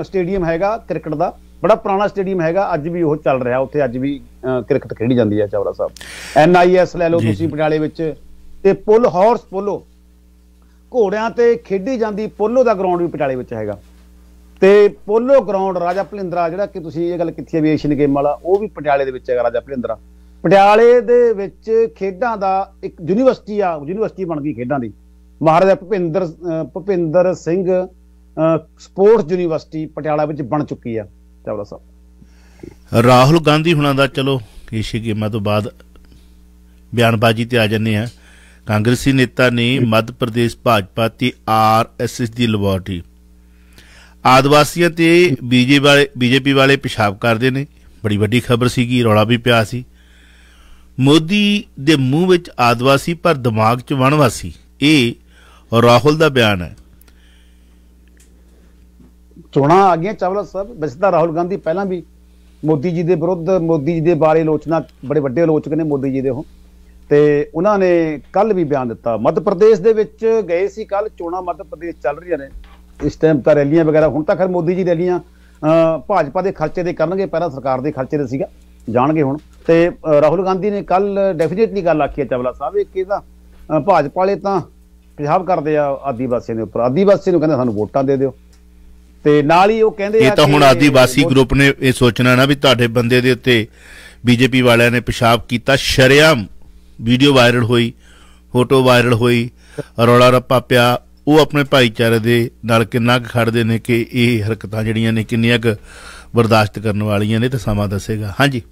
C: ਸਟੇਡੀਅਮ ਹੈਗਾ ਕ੍ਰਿਕਟ ਦਾ। ਬੜਾ ਪੁਰਾਣਾ ਸਟੇਡੀਅਮ ਹੈਗਾ ਅੱਜ ਵੀ ਉਹ ਚੱਲ ਰਿਹਾ ਉੱਥੇ ਅੱਜ ਵੀ ਕ੍ਰਿਕਟ ਖੇਡੀ ਜਾਂਦੀ ਹੈ ਚਾਵਲਾ ਸਾਹਿਬ। ਐਨਆਈਐਸ ਲੈ ਲਓ ਤੁਸੀਂ। ਪਟਿਆਲੇ ਵਿੱਚ ਤੇ ਪੁੱਲ ਹਾਰਸ ਪੋਲੋ। ਘੋੜਿਆਂ ਤੇ ਖੇਡੀ ਜਾਂਦੀ ਪੋਲੋ ਦਾ ਗਰਾਊਂਡ ਵੀ ਪਟਿਆਲੇ ਵਿੱਚ ਹੈਗਾ। ਤੇ ਪੋਲੋ ਗਰਾਊਂਡ ਰਾਜਾ ਭਲਿੰਦਰਾ ਜਿਹੜਾ ਕਿ ਤੁਸੀਂ ਇਹ ਗੱਲ ਕੀਤੀ ਹੈ ਵੀ ਏਸ਼ੀਅਨ ਗੇਮ ਵਾਲਾ ਉਹ ਵੀ ਪਟਿਆਲੇ ਦੇ ਵਿੱਚ ਹੈਗਾ ਰਾਜਾ ਭਲਿੰਦਰਾ ਪਟਿਆਲੇ ਦੇ ਵਿੱਚ ਖੇਡਾਂ ਦਾ ਇੱਕ ਯੂਨੀਵਰਸਿਟੀ ਆ ਯੂਨੀਵਰਸਿਟੀ ਬਣ ਗਈ ਖੇਡਾਂ ਦੀ। ਮਹਾਰਾਜਾ ਭੁਪਿੰਦਰ ਭੁਪਿੰਦਰ ਸਿੰਘ ਸਪੋਰਟਸ ਯੂਨੀਵਰਸਿਟੀ ਪਟਿਆਲਾ ਵਿੱਚ ਬਣ ਚੁੱਕੀ ਆ। ਚਾਵਲਾ ਸਾਹਿਬ।
A: ਰਾਹੁਲ ਗਾਂਧੀ ਹੁਣਾਂ ਦਾ ਚਲੋ ਏਸ਼ੀ ਗੇਮਾਂ ਤੋਂ ਬਾਅਦ ਬਿਆਨਬਾਜ਼ੀ ਤੇ ਆ ਜੰਨੇ ਆ ਕਾਂਗਰਸੀ ਨੇਤਾ ਨੇ ਮੱਧ ਪ੍ਰਦੇਸ਼ ਭਾਜਪਾ ਤੇ ਆਰਐਸਐਸ ਦੀ ਲੈਬੋਰਟਰੀ ਆਦਿਵਾਸੀਆਂ ਤੇ ਬੀਜੇਪੀ ਵਾਲੇ ਬੀਜੇਪੀ ਵਾਲੇ ਪਿਸ਼ਾਬ ਕਰਦੇ ਨੇ। ਬੜੀ ਵੱਡੀ ਖਬਰ ਸੀਗੀ, ਰੌਲਾ ਵੀ ਪਿਆ ਸੀ। ਮੋਦੀ ਦੇ ਮੂੰਹ ਵਿੱਚ ਆਦਿਵਾਸੀ ਪਰ ਦਿਮਾਗ 'ਚ ਵਣਵਾਸੀ ਇਹ ਰਾਹੁਲ ਦਾ ਬਿਆਨ ਹੈ।
C: ਚੋਣਾਂ ਆ ਗਈਆਂ ਚਾਵਲਾ ਸਾਹਿਬ। ਵੈਸੇ ਤਾਂ ਰਾਹੁਲ ਗਾਂਧੀ ਪਹਿਲਾਂ ਵੀ ਮੋਦੀ ਜੀ ਦੇ ਵਿਰੁੱਧ ਮੋਦੀ ਜੀ ਦੇ ਬਾਰੇ ਆਲੋਚਨਾ ਬੜੇ ਵੱਡੇ ਆਲੋਚਕ ਨੇ ਮੋਦੀ ਜੀ ਦੇ ਉਹ। ਤੇ ਉਹਨਾਂ ਨੇ ਕੱਲ ਵੀ ਬਿਆਨ ਦਿੱਤਾ। ਮੱਧ ਪ੍ਰਦੇਸ਼ ਦੇ ਵਿੱਚ ਗਏ ਸੀ ਕੱਲ ਚੋਣਾਂ ਮੱਧ ਪ੍ਰਦੇਸ਼ ਚੱਲ ਰਹੀਆਂ ਨੇ। ਇਸ ਟਾਈਮ ਤਾਂ ਰੈਲੀਆਂ ਵਗੈਰਾ ਹੁਣ ਤਾਂ ਖੈਰ ਮੋਦੀ ਜੀ ਰੈਲੀਆਂ ਅਹ, ਭਾਜਪਾ ਦੇ ਖਰਚੇ ਦੇ ਕਰਨਗੇ ਪਹਿਲਾਂ ਸਰਕਾਰ ਦੇ ਖਰਚੇ ਦੇ ਸੀਗਾ ਜਾਣਗੇ ਹੁਣ। ਤੇ ਰਾਹੁਲ ਗਾਂਧੀ ਨੇ ਕੱਲ ਡੈਫੀਨੇਟਲੀ ਗੱਲ ਆਖੀ ਹੈ ਚਾਵਲਾ ਸਾਹਿਬ ਇਹ ਕਿ ਤਾਂ ਭਾਜਪਾ ਵਾਲੇ ਤਾਂ ਪੰਜਾਬ ਕਰਦੇ ਆ ਆਦੀਵਾਸੀਆਂ ਦੇ ਉੱਪਰ। ਆਦੀਵਾਸੀ ਨੂੰ ਕਹਿੰਦੇ ਸਾਨੂੰ ਵੋਟਾਂ ਦੇ ਦਿਓ। ਤੇ ਨਾਲ ਹੀ ਉਹ ਕਹਿੰਦੇ
A: ਇਹ
C: ਆ
A: ਤਾਂ ਹੁਣ ਆਦੀਵਾਸੀ ਗਰੁੱਪ ਨੇ ਇਹ ਸੋਚਣਾ ਨਾ ਵੀ ਤੁਹਾਡੇ ਬੰਦੇ ਦੇ ਉੱਤੇ ਬੀਜੇਪੀ ਵਾਲਿਆਂ ਨੇ ਪਿਸ਼ਾਬ ਕੀਤਾ ਸ਼ਰੇਆਮ ਵੀਡੀਓ ਵਾਇਰਲ ਹੋਈ ਫੋਟੋ ਵਾਇਰਲ ਹੋਈ ਰੌਲਾ ਰੱਪਾ ਪਿਆ ਉਹ ਆਪਣੇ ਭਾਈਚਾਰੇ ਦੇ ਨਾਲ ਕਿੰਨਾ ਕੁ ਖੜਦੇ ਨੇ ਕਿ ਇਹ ਹਰਕਤਾਂ ਜਿਹੜੀਆਂ ਨੇ ਕਿੰਨੀਆਂ ਕੁ ਬਰਦਾਸ਼ਤ ਕਰਨ ਵਾਲੀਆਂ ਨੇ ਤੇ ਸਮਾਂ ਦੱਸੇਗਾ। ਹਾਂਜੀ।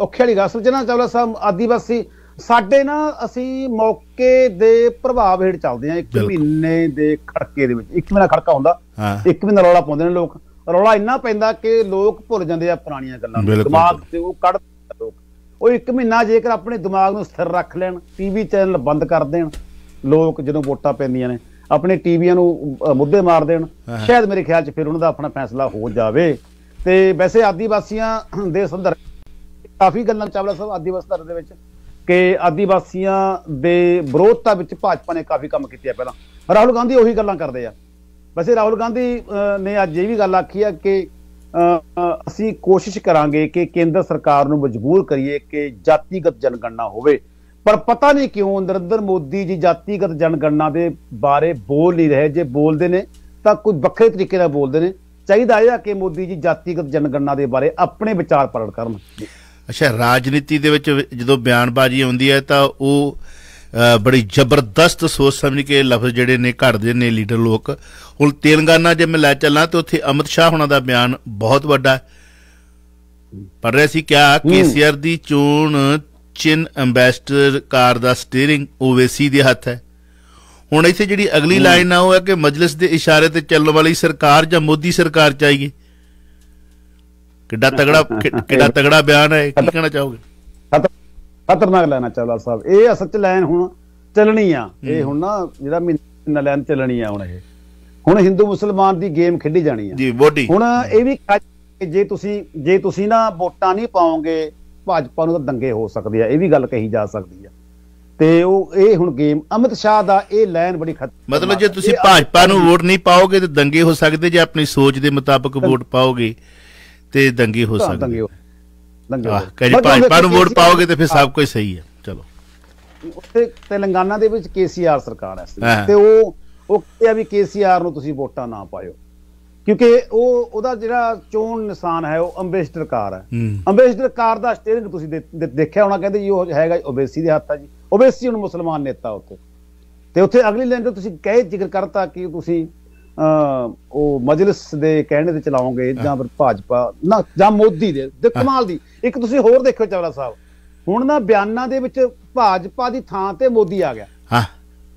C: ਔਖੇ ਵਾਲੀ ਗੱਲ ਸੁਲਝਣਾ ਚਾਵਲਾ ਸਾਹਿਬ ਆਦੀਵਾਸੀ ਸਾਡੇ ਨਾ ਅਸੀਂ ਮੌਕੇ ਦੇ ਪ੍ਰਭਾਵ ਹੇਠ ਚੱਲਦੇ ਆ ਇੱਕ। ਮਹੀਨੇ ਦੇ ਖੜਕੇ ਦੇ ਵਿੱਚ। ਇੱਕ ਮਹੀਨਾ ਖੜਕਾ ਹੁੰਦਾ। ਇੱਕ ਮਹੀਨਾ ਰੌਲਾ ਪਾਉਂਦੇ ਨੇ ਲੋਕ। ਰੌਲਾ ਇੰਨਾ ਪੈਂਦਾ ਕਿ ਲੋਕ ਭੁੱਲ ਜਾਂਦੇ ਆ ਪੁਰਾਣੀਆਂ ਗੱਲਾਂ। ਦਿਮਾਗ ਤੇ ਉਹ ਕੱਢ ਲੋਕ। ਉਹ ਇੱਕ ਮਹੀਨਾ ਜੇਕਰ ਆਪਣੇ ਦਿਮਾਗ ਨੂੰ ਸਥਿਰ ਰੱਖ ਲੈਣ ਟੀਵੀ ਚੈਨਲ ਬੰਦ ਕਰ ਦੇਣ ਲੋਕ ਜਦੋਂ ਵੋਟਾਂ ਪੈਂਦੀਆਂ ਨੇ ਆਪਣੇ ਟੀਵੀਆਂ ਨੂੰ ਮੁੱਦੇ ਮਾਰ ਦੇਣ। ਸ਼ਾਇਦ ਮੇਰੇ ਖਿਆਲ 'ਚ ਫਿਰ ਉਹਨਾਂ ਦਾ ਆਪਣਾ ਫੈਸਲਾ ਹੋ ਜਾਵੇ। ਤੇ ਵੈਸੇ ਆਦੀਵਾਸੀਆਂ ਦੇ ਸੰਦਰਭ ਕਾਫੀ ਗੱਲਾਂ ਚਾਵਲਾ ਸਾਹਿਬ ਆਦੀਵਾਸੀ ਦੇ ਵਿੱਚ। ਕਿ ਆਦੀਵਾਸੀਆਂ ਦੇ ਵਿਰੋਧਤਾ ਵਿੱਚ ਭਾਜਪਾ ਨੇ ਕਾਫੀ ਕੰਮ ਕੀਤੇ ਆ ਪਹਿਲਾਂ। ਰਾਹੁਲ ਗਾਂਧੀ ਉਹੀ ਗੱਲਾਂ ਕਰਦੇ ਆ। ਵੈਸੇ ਰਾਹੁਲ ਗਾਂਧੀ ਨੇ ਅੱਜ ਇਹ ਵੀ ਗੱਲ ਆਖੀ ਆ ਕਿ ਅਸੀਂ ਕੋਸ਼ਿਸ਼ ਕਰਾਂਗੇ ਕਿ ਕੇਂਦਰ ਸਰਕਾਰ ਨੂੰ ਮਜਬੂਰ ਕਰੀਏ ਕਿ ਜਾਤੀਗਤ ਜਨਗਣਨਾ ਹੋਵੇ। ਪਰ ਪਤਾ ਨਹੀਂ ਕਿਉਂ ਨਰਿੰਦਰ ਮੋਦੀ ਜੀ ਜਾਤੀਗਤ ਜਨਗਣਨਾ ਦੇ ਬਾਰੇ ਬੋਲ ਨਹੀਂ ਰਹੇ। ਜੇ ਬੋਲਦੇ ਨੇ, ਤਾਂ ਕੋਈ ਵੱਖਰੇ ਤਰੀਕੇ ਨਾਲ ਬੋਲਦੇ ਨੇ। ਚਾਹੀਦਾ ਹੈ ਕਿ ਮੋਦੀ ਜੀ ਜਾਤੀਗਤ ਜਨਗਣਨਾ ਦੇ ਬਾਰੇ ਆਪਣੇ ਵਿਚਾਰ ਪ੍ਰਗਟ ਕਰਨ।
A: ਅੱਛਾ ਰਾਜਨੀਤੀ ਦੇ ਵਿੱਚ ਜਦੋਂ ਬਿਆਨਬਾਜ਼ੀ ਆਉਂਦੀ ਹੈ ਤਾਂ ਉਹ ਬੜੀ ਜ਼ਬਰਦਸਤ ਸੋਚ ਸਮਝ ਕੇ ਲਫ਼ਜ਼ ਜਿਹੜੇ ਨੇ ਘੜਦੇ ਨੇ ਲੀਡਰ ਲੋਕ। ਹੁਣ ਤੇਲੰਗਾਨਾ ਜੇ ਮੈਂ ਲੈ ਚੱਲਾਂ ਤੇ ਉੱਥੇ ਅਮਿਤ ਸ਼ਾਹ ਹੁਣਾਂ ਦਾ ਬਿਆਨ ਬਹੁਤ ਵੱਡਾ ਪੜ ਰਿਹਾ ਸੀ ਕਿਹਾ ਕੇਸੀਆਰ ਦੀ ਚੋਣ ਚਿਨ ਐਮਬੈਸਡਰ ਕਾਰ ਦਾ ਸਟੀਅਰਿੰਗ ਓਵੇਸੀ ਦੇ ਹੱਥ ਹੈ। ਹੁਣ ਇੱਥੇ ਜਿਹੜੀ ਅਗਲੀ ਲਾਈਨ ਆ ਉਹ ਹੈ ਕਿ ਮਜਲਿਸ ਦੇ ਇਸ਼ਾਰੇ ਤੇ ਚੱਲਣ ਵਾਲੀ ਸਰਕਾਰ ਜਾਂ ਮੋਦੀ ਸਰਕਾਰ ਚਾਹੀਏ। ਕਿੱਡਾ ਤਗੜਾ ਕਿੱਡਾ ਤਗੜਾ ਬਿਆਨ ਹੈ ਕੀ ਕਹਿਣਾ ਚਾਹੋਗੇ?
C: ਖਤਰ- ਖਤਰਨਾਕ ਲੈਣਾ ਚਾਵਲਾ ਸਾਹਿਬ। ਇਹ ਅਸਲ ਚ ਲਾਈਨ ਹੁਣ ਚੱਲਣੀ ਆ। ਇਹ ਹੁਣ ਨਾ ਜਿਹੜਾ ਮਹੀਨਾ ਲਾਈਨ ਚੱਲਣੀ ਆ ਹੁਣ ਇਹ। ਹੁਣ ਹਿੰਦੂ ਮੁਸਲਮਾਨ ਦੀ ਗੇਮ ਖੇਡੀ ਜਾਣੀ ਆ।
A: ਜੀ ਬੋਡੀ
C: ਹੁਣ ਇਹ ਵੀ ਜੇ ਤੁਸੀਂ ਜੇ ਤੁਸੀਂ ਨਾ ਵੋਟਾਂ ਨਹੀਂ ਪਾਓਗੇ ਭਾਜਪਾ ਨੂੰ ਤਾਂ ਦੰਗੇ ਹੋ ਸਕਦੇ ਆ। ਇਹ ਵੀ ਗੱਲ ਕਹੀ ਜਾ ਸਕਦੀ ਆ। ਤੇ ਉਹ ਇਹ ਹੁਣ ਗੇਮ ਅਮਿਤ ਸ਼ਾਹ ਦਾ ਇਹ ਲਾਈਨ ਬੜੀ ਖਤਰਨਾਕ
A: ਮਤਲਬ ਜੇ। ਤੁਸੀਂ ਭਾਜਪਾ ਨੂੰ ਵੋਟ ਨਹੀਂ ਪਾਓਗੇ ਤੇ ਦੰਗੇ ਹੋ ਸਕਦੇ ਜੇ ਆਪਣੀ ਸੋਚ ਦੇ ਮੁਤਾਬਕ ਵੋਟ ਪਾਓਗੇ। ਤੇ ਦੰਗੇ ਹੋ ਸਕਦੇ
C: ਦੰਗੇ ਹੋ ਦੰਗੇ
A: ਕਹੇ
C: ਮਤਲਬ
A: ਭਾਜਪਾ ਨੂੰ ਵੋਟ ਪਾਓਗੇ ਤੇ ਫਿਰ ਸਭ ਕੁਝ ਸਹੀ ਹੈ। ਚਲੋ।
C: ਉੱਥੇ ਤੇਲੰਗਾਨਾ ਦੇ ਵਿੱਚ ਕੇਸੀਆਰ ਸਰਕਾਰ ਹੈ। ਤੇ ਉਹ ਉਹ ਕਹਿੰਦੇ ਵੀ ਕੇਸੀਆਰ ਨੂੰ ਤੁਸੀਂ ਵੋਟਾਂ ਨਾ ਪਾਇਓ। ਕਿਉਂਕਿ ਉਹ ਉਹਦਾ ਜਿਹੜਾ ਚੋਣ ਨਿਸ਼ਾਨ ਹੈ ਉਹ ਅੰਬੇਸਡਰ ਕਾਰ ਹੈ। ਅੰਬੇਸਡਰ ਕਾਰ ਦਾ ਸਟੀਅਰਿੰਗ ਤੁਸੀਂ ਦੇਖਿਆ ਹੋਣਾ ਕਹਿੰਦੇ ਜੀ ਉਹ ਹੈਗਾ ਓਬੇਸੀ ਦੇ ਹੱਥ ਆ ਜੀ। ਓਬੇਸੀ ਹੁਣ ਮੁਸਲਮਾਨ ਨੇਤਾ ਉੱਥੇ। ਤੇ ਉੱਥੇ ਅਗਲੀ ਲਾਈਨ ਤੇ ਤੁਸੀਂ ਕਹੇ ਜ਼ਿਕਰ ਕਰਤਾ ਕਿ ਤੁਸੀਂ ਉਹ ਮਜਲਿਸ ਦੇ ਕਹਿਣੇ ਤੇ ਚਲਾਓਗੇ ਜਾਂ ਫਿਰ ਭਾਜਪਾ ਨਾ ਜਾਂ ਮੋਦੀ ਦੇ ਦੇ ਕਮਾਲ ਦੀ। ਇੱਕ ਤੁਸੀਂ ਹੋਰ ਦੇਖੋ ਚਾਵਲਾ ਸਾਹਿਬ। ਹੁਣ ਨਾ ਬਿਆਨਾਂ ਦੇ ਵਿੱਚ ਭਾਜਪਾ ਦੀ ਥਾਂ ਤੇ ਮੋਦੀ ਆ ਗਿਆ।
A: ਹਾਂ।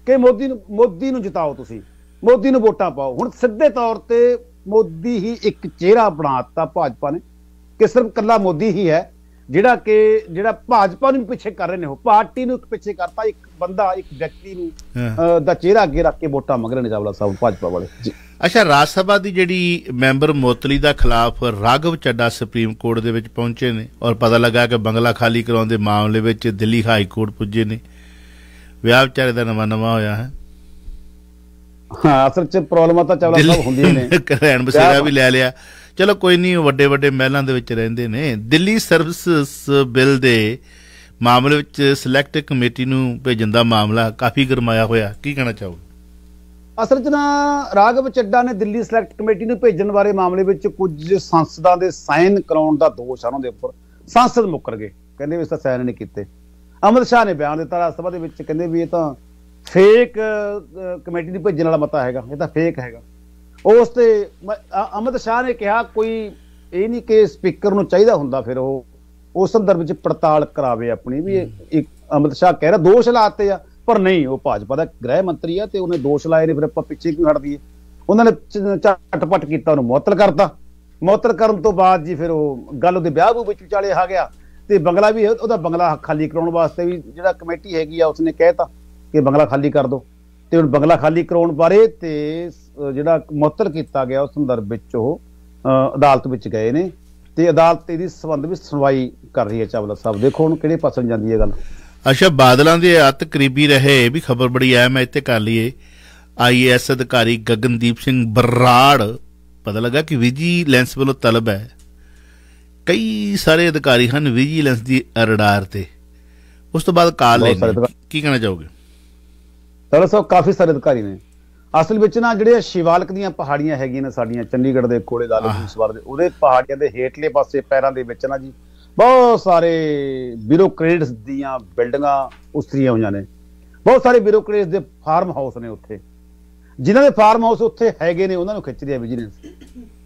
C: ਕਿ ਮੋਦੀ ਨੂੰ ਮੋਦੀ ਨੂੰ ਜਿਤਾਓ ਤੁਸੀਂ। ਮੋਦੀ ਨੂੰ ਵੋਟਾਂ ਪਾਓ। ਹੁਣ ਸਿੱਧੇ ਤੌਰ ਤੇ ਮੋਦੀ ਹੀ ਇੱਕ ਚਿਹਰਾ ਬਣਾਤਾ ਭਾਜਪਾ ਨੇ ਕਿ ਸਿਰਫ ਕੱਲਾ ਮੋਦੀ ਹੀ ਹੈ। ਜਿਹੜਾ ਕਿ ਜਿਹੜਾ ਭਾਜਪਾ ਨੂੰ ਪਿੱਛੇ ਕਰ ਰਹੇ ਨੇ ਉਹ ਪਾਰਟੀ ਨੂੰ ਪਿੱਛੇ ਕਰਤਾ ਇੱਕ ਬੰਦਾ ਇੱਕ ਵਿਅਕਤੀ ਨੂੰ ਦਾ ਚਿਹਰਾ ਅੱਗੇ ਰੱਖ ਕੇ ਵੋਟਾਂ ਮੰਗ ਰਹੇ ਨੇ ਚਾਵਲਾ ਸਾਹਿਬ ਭਾਜਪਾ ਵਾਲੇ। ਜੀ।
A: ਅੱਛਾ ਰਾਜ ਸਭਾ ਦੀ ਜਿਹੜੀ ਮੈਂਬਰ ਮੋਤਲੀ ਦਾ ਖਿਲਾਫ ਰਾਘਵ ਚੱਡਾ ਸੁਪਰੀਮ ਕੋਰਟ ਦੇ ਵਿੱਚ ਪਹੁੰਚੇ ਨੇ ਔਰ ਪਤਾ ਲੱਗਾ ਕਿ ਬੰਗਲਾ ਖਾਲੀ ਕਰਾਉਣ ਦੇ ਮਾਮਲੇ ਵਿੱਚ ਦਿੱਲੀ ਹਾਈ ਕੋਰਟ ਪੁੱਜੇ ਨੇ। ਵਿਆਹ ਵਿਚਾਰੇ ਦਾ ਨਵਾਂ ਨਵਾਂ ਹੋਇਆ ਹੈ।
C: ਹਾਂ ਅਸਲ 'ਚ ਪ੍ਰੋਬਲਮਾਂ ਤਾਂ ਚਾਵਲਾ ਸਾਹਿਬ ਹੁੰਦੀਆਂ ਨੇ।
A: ਰਹਿਣ ਬਸੇਰਾ ਵੀ ਲੈ ਲਿਆ। ਚਲੋ ਕੋਈ ਨਹੀਂ, ਵੱਡੇ ਵੱਡੇ ਮਹਿਲਾਂ ਦੇ ਵਿੱਚ ਰਹਿੰਦੇ ਨੇ। ਦਿੱਲੀ ਸਰਵਿਸ ਬਿੱਲ ਦੇ ਮਾਮਲੇ ਵਿੱਚ ਸਿਲੈਕਟ ਕਮੇਟੀ ਨੂੰ ਭੇਜਣ ਦਾ ਮਾਮਲਾ ਕਾਫੀ ਗਰਮਾਇਆ ਹੋਇਆ। ਕੀ ਕਹਿਣਾ ਚਾਹੋ
C: ਅਸਲ 'ਚ ਨਾ ਰਾਘਵ ਚੱਡਾ ਨੇ ਦਿੱਲੀ ਸਿਲੈਕਟ ਕਮੇਟੀ ਨੂੰ ਭੇਜਣ ਬਾਰੇ ਮਾਮਲੇ ਵਿੱਚ ਕੁਝ ਸੰਸਦਾਂ ਦੇ ਸਾਈਨ ਕਰਾਉਣ ਦਾ ਦੋਸ਼ ਆ ਉਹਨਾਂ ਦੇ ਉੱਪਰ। ਸੰਸਦ ਮੁੱਕਰ ਗਏ। ਕਹਿੰਦੇ ਵੀ ਇਸ ਤਾਂ ਸਾਈਨ ਨਹੀਂ ਕੀਤੇ। ਅਮਰ ਸ਼ਾਹ ਨੇ ਬਿਆਨ ਦਿੱਤਾ ਰਾਜ ਸਭਾ ਦੇ ਵਿੱਚ। ਕਹਿੰਦੇ ਵੀ ਇਹ ਤਾਂ ਫੇਕ ਕਮੇਟੀ ਨੂੰ ਭੇਜਣ ਵਾਲਾ ਮਤਾ ਹੈਗਾ। ਇਹ ਤਾਂ ਫੇਕ ਹੈਗਾ। ਉਸ ਤੇ ਅਮਿਤ ਸ਼ਾਹ ਨੇ ਕਿਹਾ ਕੋਈ ਇਹ ਨਹੀਂ ਕਿ ਸਪੀਕਰ ਨੂੰ ਚਾਹੀਦਾ ਹੁੰਦਾ ਫਿਰ ਉਹ। ਉਸ ਸੰਦਰਭ ਵਿੱਚ ਪੜਤਾਲ ਕਰਾਵੇ ਆਪਣੀ ਵੀ ਇੱਕ ਅਮਿਤ ਸ਼ਾਹ ਕਹਿ ਰਿਹਾ ਦੋਸ਼ ਲਾਤੇ ਆ ਪਰ ਨਹੀਂ ਉਹ ਭਾਜਪਾ ਦਾ ਗ੍ਰਹਿ ਮੰਤਰੀ ਆ ਤੇ ਉਹਨੇ ਦੋਸ਼ ਲਾਏ ਨੇ ਫਿਰ ਆਪਾਂ ਪਿੱਛੇ ਕਿਉਂ ਹਟ ਦਈਏ ਉਹਨਾਂ ਨੇ ਝਟਪਟ ਕੀਤਾ ਉਹਨੂੰ ਮੁਅੱਤਲ ਕਰਤਾ। ਮੁਅੱਤਲ ਕਰਨ ਤੋਂ ਬਾਅਦ ਜੀ ਫਿਰ ਉਹ ਗੱਲ ਉਹਦੇ ਵਿਆਹ ਵਿੱਚ ਵਿਚਾਲੇ ਆ ਗਿਆ। ਤੇ ਬੰਗਲਾ ਵੀ ਉਹਦਾ ਬੰਗਲਾ ਖਾਲੀ ਕਰਾਉਣ ਵਾਸਤੇ ਵੀ ਜਿਹੜਾ ਕਮੇਟੀ ਹੈਗੀ ਆ ਉਸਨੇ ਕਹਿਤਾ ਕਿ ਬੰਗਲਾ ਖਾਲੀ ਕਰ ਦਿਓ ਤੇ ਹੁਣ ਬੰਗਲਾ ਖਾਲੀ ਕਰਾਉਣ ਬਾਰੇ ਤੇ ਜਿਹੜਾ ਮੁਅੱਤਲ ਕੀਤਾ ਗਿਆ ਉਸ ਸੰਦਰਭ ਵਿੱਚ ਉਹ ਅਦਾਲਤ ਵਿੱਚ ਗਏ ਨੇ ਤੇ ਅਦਾਲਤ ਇਹਦੀ ਸੰਬੰਧ ਵਿੱਚ ਸੁਣਵਾਈ ਕਰ ਰਹੀ ਹੈ ਚਾਵਲਾ ਸਾਹਿਬ। ਦੇਖੋ ਹੁਣ ਕਿਹੜੇ ਪਾਸੇ ਜਾਂਦੀ ਹੈ ਗੱਲ।
A: ਅੱਛਾ ਬਾਦਲਾਂ ਦੇ ਅਤ ਕਰੀਬੀ ਰਹੇ ਇਹ ਵੀ ਖਬਰ ਬੜੀ ਹੈ ਮੈਂ ਇੱਥੇ ਕਰ ਲਈਏ। ਆਈਏਐਸ ਅਧਿਕਾਰੀ ਗਗਨਦੀਪ ਸਿੰਘ ਬਰਾੜ ਪਤਾ ਲੱਗਾ ਕਿ ਵਿਜੀਲੈਂਸ ਵੱਲੋਂ ਤਲਬ ਹੈ। ਕਈ ਸਾਰੇ ਅਧਿਕਾਰੀ ਹਨ ਵਿਜੀਲੈਂਸ ਦੀ ਰਡਾਰ ਤੇ। ਉਸ ਤੋਂ ਬਾਅਦ ਕਾਲ
C: ਅਧਿਕਾਰ-
A: ਕੀ ਕਹਿਣਾ ਚਾਹੋਗੇ?
C: ਦਰਅਸਲ ਕਾਫੀ ਸਾਰੇ ਅਧਿਕਾਰੀ ਨੇ। ਅਸਲ ਵਿੱਚ ਨਾ ਜਿਹੜੇ ਸ਼ਿਵਾਲਕ ਦੀਆਂ ਪਹਾੜੀਆਂ ਹੈਗੀਆਂ ਨੇ ਸਾਡੀਆਂ ਚੰਡੀਗੜ੍ਹ ਦੇ ਕੋਲੇ ਲਾ ਲਓ
A: ਆਹ।
C: ਇਸ ਵਾਰ ਦੇ ਉਹਦੇ ਪਹਾੜੀਆਂ ਦੇ ਹੇਠਲੇ ਪਾਸੇ ਪੈਰਾਂ ਦੇ ਵਿੱਚ ਨਾ ਜੀ ਬਹੁਤ ਸਾਰੇ ਬਿਊਰੋਕਰੇਟਸ ਦੀਆਂ ਬਿਲਡਿੰਗਾਂ ਉਸਤਰੀਆਂ ਹੋਈਆਂ ਨੇ। ਬਹੁਤ ਸਾਰੇ ਬਿਊਰੋਕਰੇਟਸ ਦੇ ਫਾਰਮ ਹਾਊਸ ਨੇ ਉੱਥੇ। ਜਿਨ੍ਹਾਂ ਦੇ ਫਾਰਮ ਹਾਊਸ ਉੱਥੇ ਹੈਗੇ ਨੇ ਉਹਨਾਂ ਨੂੰ ਖਿੱਚ ਰਿਹਾ ਵਿਜੀਲੈਂਸ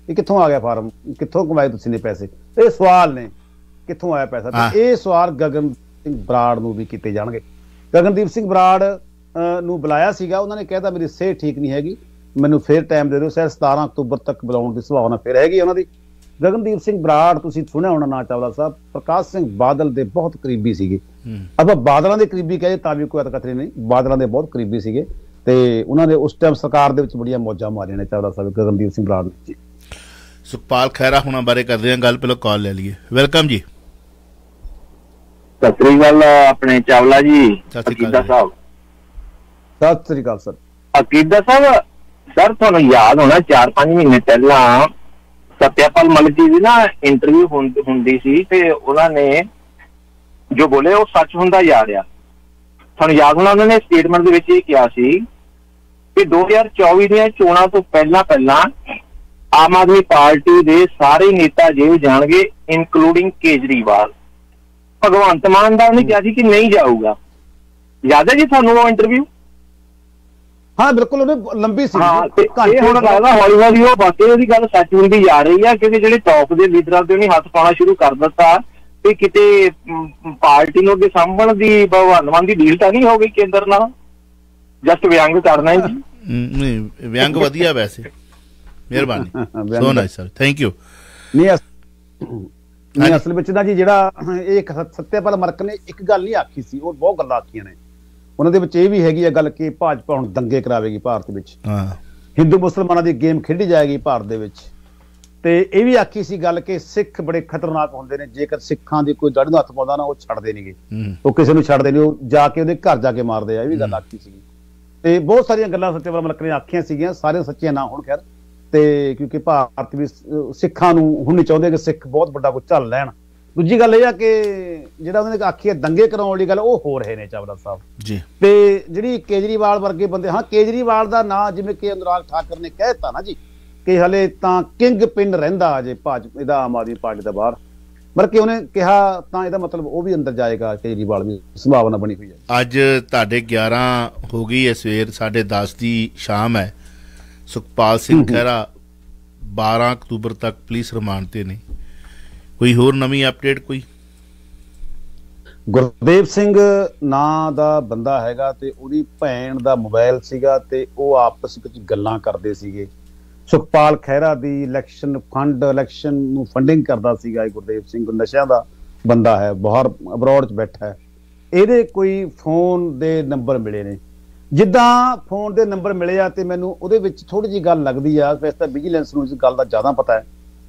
C: ਇਹ ਕਿੱਥੋਂ ਆ ਗਿਆ ਫਾਰਮ? ਕਿੱਥੋਂ ਕਮਾਏ ਤੁਸੀਂ ਨੇ ਪੈਸੇ? ਇਹ ਸਵਾਲ ਨੇ ਕਿੱਥੋਂ ਆਇਆ ਪੈਸਾ। ਤੇ ਇਹ ਸਵਾਲ ਗਗਨ ਸਿੰਘ ਬਰਾੜ ਨੂੰ ਵੀ ਕੀਤੇ ਜਾਣਗੇ। ਗਗਨਦੀਪ ਸਿੰਘ ਬਰਾੜ ਨੂੰ ਬੁਲਾਇਆ ਸੀਗਾ ਉਹਨਾਂ ਨੇ ਕਹਿਤਾ ਮੇਰੀ ਸਿਹਤ ਠੀਕ ਨਹੀਂ ਹੈਗੀ ਮੈਨੂੰ ਫੇਰ ਟਾਈਮ ਦੇ ਦਿਓ ਸ਼ਾਇਦ 17 ਅਕਤੂਬਰ ਤੱਕ ਬੁਲਾਉਣ ਦੀ ਸੰਭਾਵਨਾ ਫਿਰ ਹੈਗੀ ਉਹਨਾਂ ਦੀ। ਗਗਨਦੀਪ ਸਿੰਘ ਬਰਾੜ ਤੁਸੀਂ ਸੁਣਿਆ ਹੋਣਾ ਨਾ ਚਾਵਲਾ ਸਾਹਿਬ ਪ੍ਰਕਾਸ਼ ਸਿੰਘ ਬਾਦਲ ਦੇ ਬਹੁਤ ਕਰੀਬੀ ਸੀਗੇ। ਆਪਾਂ ਬਾਦਲਾਂ ਦੇ ਕਰੀਬੀ ਕਹੇ ਤਾਂ ਵੀ ਕੋਈ ਅਤਕਤਰੀ ਨਹੀਂ ਬਾਦਲਾਂ ਦੇ ਬਹੁਤ ਕਰੀਬੀ ਸੀਗੇ ਤੇ ਉਹਨਾਂ ਨੇ ਉਸ ਟਾਈਮ ਸਰਕਾਰ ਦੇ ਵਿੱਚ ਬੜੀਆਂ ਮੌਜਾਂ ਮਾਰੀਆਂ ਨੇ ਚਾਵਲਾ ਸਾਹਿਬ ਗਗਨਦੀਪ ਸਿੰਘ ਬਰਾੜ ਜੀ।
A: ਸੁਖਪਾਲ ਖੈਰਾ ਹੁਣਾਂ ਬਾਰੇ ਕਰਦੇ ਹਾਂ ਗੱਲ ਪਹਿਲਾਂ ਕਾਲ ਲੈ ਲਈਏ। ਵੈਲਕਮ ਜੀ।
G: ਸਤਿ ਸ੍ਰੀ ਅਕਾਲ ਆਪਣੇ ਚਾਵਲਾ ਜੀ
A: ਸਤਿ ਸ੍ਰੀ ਅਕਾਲ
G: ਸਾਹਿਬ।
C: ਸਤਿ ਸ੍ਰੀ ਅਕਾਲ ਸਰ।
G: ਅਕੀਦਾ ਸਾਹਿਬ, ਸਰ, ਤੁਹਾਨੂੰ ਯਾਦ ਹੋਣਾ 4-5 ਮਹੀਨੇ ਪਹਿਲਾਂ ਸਤਿਆਪਾਲ ਮਲਿਕ ਜੀ ਦੀ ਨਾ ਇੰਟਰਵਿਊ ਹੁੰਦੀ ਸੀ ਤੇ ਉਹਨਾਂ ਨੇ ਜੋ ਬੋਲੇ ਉਹ ਸੱਚ ਹੁੰਦਾ ਜਾ ਰਿਹਾ। ਤੁਹਾਨੂੰ ਯਾਦ ਹੋਣਾ, ਉਹਨਾਂ ਨੇ ਸਟੇਟਮੈਂਟ ਦੇ ਵਿੱਚ ਇਹ ਕਿਹਾ ਸੀ ਕਿ 2024 ਦੀਆਂ ਚੋਣਾਂ ਤੋਂ ਪਹਿਲਾਂ ਪਹਿਲਾਂ ਆਮ ਆਦਮੀ ਪਾਰਟੀ ਦੇ ਸਾਰੇ ਨੇਤਾ ਜੇਲ੍ਹ ਜਾਣਗੇ ਇਨਕਲੂਡਿੰਗ ਕੇਜਰੀਵਾਲ। ਭਗਵੰਤ ਮਾਨ ਦਾ ਉਹਨੇ ਕਿਹਾ ਸੀ ਕਿ ਨਹੀਂ ਜਾਊਗਾ। ਯਾਦ ਹੈ ਜੀ ਤੁਹਾਨੂੰ ਉਹ ਇੰਟਰਵਿਊ
C: ਹਾਂ ਬਿਲਕੁਲ ਉਹਨੇ ਲੰਬੀ ਸੀ।
G: ਹਾਂ ਤੇ ਇਹ ਹੁਣ ਲੱਗਦਾ ਹੌਲੀ ਹੌਲੀ ਉਹ ਵਾਕਈ ਉਹਦੀ ਗੱਲ ਸੱਚ ਹੁੰਦੀ ਜਾ ਰਹੀ ਆ ਕਿਉਂਕਿ ਜਿਹੜੇ ਟੌਪ ਦੇ ਲੀਡਰਾਂ ਤੇ ਉਹਨੇ ਹੱਥ ਪਾਉਣਾ ਸ਼ੁਰੂ ਕਰ ਦਿੱਤਾ। ਤੇ ਕਿਤੇ ਪਾਰਟੀ ਨੂੰ ਅੱਗੇ ਸਾਂਭਣ ਦੀ ਭਗਵਾਨ ਮਾਨ ਦੀ ਡੀਲ ਤਾਂ ਨਹੀਂ ਹੋ ਗਈ ਕੇਂਦਰ ਨਾਲ? ਜਸਟ ਵਿਅੰਗ ਕਰਨਾ ਹੈ ਜੀ।
A: ਨਹੀਂ ਵਿਅੰਗ ਵਧੀਆ ਵੈਸੇ। ਮਿਹਰਬਾਨੀ। So nice sir thank you
C: ਨਹੀਂ ਅਸ- ਨਹੀਂ ਅਸਲ ਵਿੱਚ ਨਾ ਜੀ ਜਿਹੜਾ ਇਹ ਸੱਤਿਆਪਾਲ ਮਰਕ ਨੇ ਇੱਕ ਗੱਲ ਨਹੀਂ ਆਖੀ ਸੀ ਉਹ ਬਹੁਤ ਗੱਲਾਂ ਆਖੀਆਂ ਨੇ। ਉਹਨਾਂ ਦੇ ਵਿੱਚ ਇਹ ਵੀ ਹੈਗੀ ਆ ਗੱਲ ਕਿ ਭਾਜਪਾ ਹੁਣ ਦੰਗੇ ਕਰਾਵੇਗੀ ਭਾਰਤ ਵਿੱਚ।
A: ਹਾਂ।
C: ਹਿੰਦੂ ਮੁਸਲਮਾਨਾਂ ਦੀ ਗੇਮ ਖੇਡੀ ਜਾਏਗੀ ਭਾਰਤ ਦੇ ਵਿੱਚ। ਤੇ ਇਹ ਵੀ ਆਖੀ ਸੀ ਗੱਲ ਕਿ ਸਿੱਖ ਬੜੇ ਖਤਰਨਾਕ ਹੁੰਦੇ ਨੇ ਜੇਕਰ ਸਿੱਖਾਂ ਦੀ ਕੋਈ ਦਾੜੀ ਨੂੰ ਹੱਥ ਪਾਉਂਦਾ ਨਾ ਉਹ ਛੱਡਦੇ ਨਹੀਂਗੇ ਉਹ ਕਿਸੇ ਨੂੰ ਛੱਡਦੇ ਨਹੀਂ ਉਹ ਜਾ ਕੇ ਉਹਦੇ ਘਰ ਜਾ ਕੇ ਮਾਰਦੇ ਆ ਇਹ ਵੀ ਗੱਲ ਆਖੀ ਸੀਗੀ ਤੇ ਬਹੁਤ ਸਾਰੀਆਂ ਗੱਲਾਂ ਸੱਚੇਵਾਲ ਮਲਕ ਨੇ ਆਖੀਆਂ ਸੀਗੀਆਂ ਸਾਰੀਆਂ ਸੱਚੀਆਂ ਨਾ ਹੋਣ ਖੈਰ। ਤੇ ਕਿਉਂਕਿ ਭਾਰਤ ਵੀ ਸ- ਸਿੱਖਾਂ ਨੂੰ ਹੁਣ ਨਹੀਂ ਚਾਹੁੰਦੇ ਕਿ ਸਿੱਖ ਬਹੁਤ ਵੱਡਾ ਕੋਈ ਝੱਲ ਲੈਣ। ਦੂਜੀ ਗੱਲ ਇਹ ਆ ਕਿ ਜਿਹੜਾ ਉਹਨਾਂ ਨੇ ਆਖੀ ਹੈ ਦੰਗੇ ਕਰਾਉਣ ਵਾਲੀ ਗੱਲ ਉਹ ਹੋ ਰਹੇ ਨੇ ਚਾਵਲਾ ਸਾਹਿਬ।
A: ਜੀ।
C: ਤੇ ਜਿਹੜੀ ਕੇਜਰੀਵਾਲ ਵਰਗੇ ਬੰਦੇ ਹਾਂ ਕੇਜਰੀਵਾਲ ਦਾ ਨਾਂ ਜਿਵੇਂ ਕਿ ਅਨੁਰਾਗ ਠਾਕਰ ਨੇ ਕਹਿਤਾ ਨਾ ਜੀ ਕਿ ਹਲੇ ਤਾਂ ਕਿੰਗ ਪਿੰਨ ਰਹਿੰਦਾ ਅਜੇ ਭਾਜਪਾ ਇਹਦਾ ਆਮ ਆਦਮੀ ਪਾਰਟੀ ਦਾ ਬਾਹਰ। ਬਲਕਿ ਉਹਨੇ ਕਿਹਾ ਤਾਂ ਇਹਦਾ ਮਤਲਬ ਉਹ ਵੀ ਅੰਦਰ ਜਾਏਗਾ ਕੇਜਰੀਵਾਲ ਵੀ ਸੰਭਾਵਨਾ ਬਣੀ ਹੋਈ ਹੈ।
A: ਅੱਜ ਤੁਹਾਡੇ 11 ਹੋ ਗਈ ਹੈ ਸਵੇਰ ਸਾਡੇ 10 ਦੀ ਸ਼ਾਮ ਹੈ। ਸੁਖਪਾਲ ਸਿੰਘ ਖਹਿਰਾ 12 ਅਕਤੂਬਰ ਤੱਕ ਪੁਲਿਸ ਰਿਮਾਂਡ ਤੇ ਨੇ। ਕੋਈ ਹੋਰ ਨਵੀਂ ਅਪਡੇਟ ਕੋਈ?
C: ਗੁਰਦੇਵ ਸਿੰਘ ਨਾਂ ਦਾ ਬੰਦਾ ਹੈਗਾ ਤੇ ਉਹਦੀ ਭੈਣ ਦਾ ਮੋਬਾਈਲ ਸੀਗਾ ਤੇ ਉਹ ਆਪਸ ਵਿੱਚ ਗੱਲਾਂ ਕਰਦੇ ਸੀਗੇ। ਸੁਖਪਾਲ ਖਹਿਰਾ ਦੀ ਇਲੈਕਸ਼ਨ ਫੰਡ ਇਲੈਕਸ਼ਨ ਨੂੰ ਫੰਡਿੰਗ ਕਰਦਾ ਸੀਗਾ ਇਹ ਗੁਰਦੇਵ ਸਿੰਘ ਨਸ਼ਿਆਂ ਦਾ ਬੰਦਾ ਹੈ, ਬਾਹਰ ਅਬਰੋਡ 'ਚ ਬੈਠਾ ਹੈ। ਇਹਦੇ ਕੋਈ ਫੋਨ ਦੇ ਨੰਬਰ ਮਿਲੇ ਨੇ। ਜਿੱਦਾਂ ਫੋਨ ਦੇ ਨੰਬਰ ਮਿਲੇ ਆ ਤੇ ਮੈਨੂੰ ਉਹਦੇ ਵਿੱਚ ਥੋੜੀ ਜੀ ਗੱਲ ਲੱਗਦੀ ਆ, ਵੈਸੇ ਤਾਂ ਵਿਜੀਲੈਂਸ ਨੂੰ ਇਸ ਗੱਲ ਦਾ ਜ਼ਿਆਦਾ ਪਤਾ ਹੈ।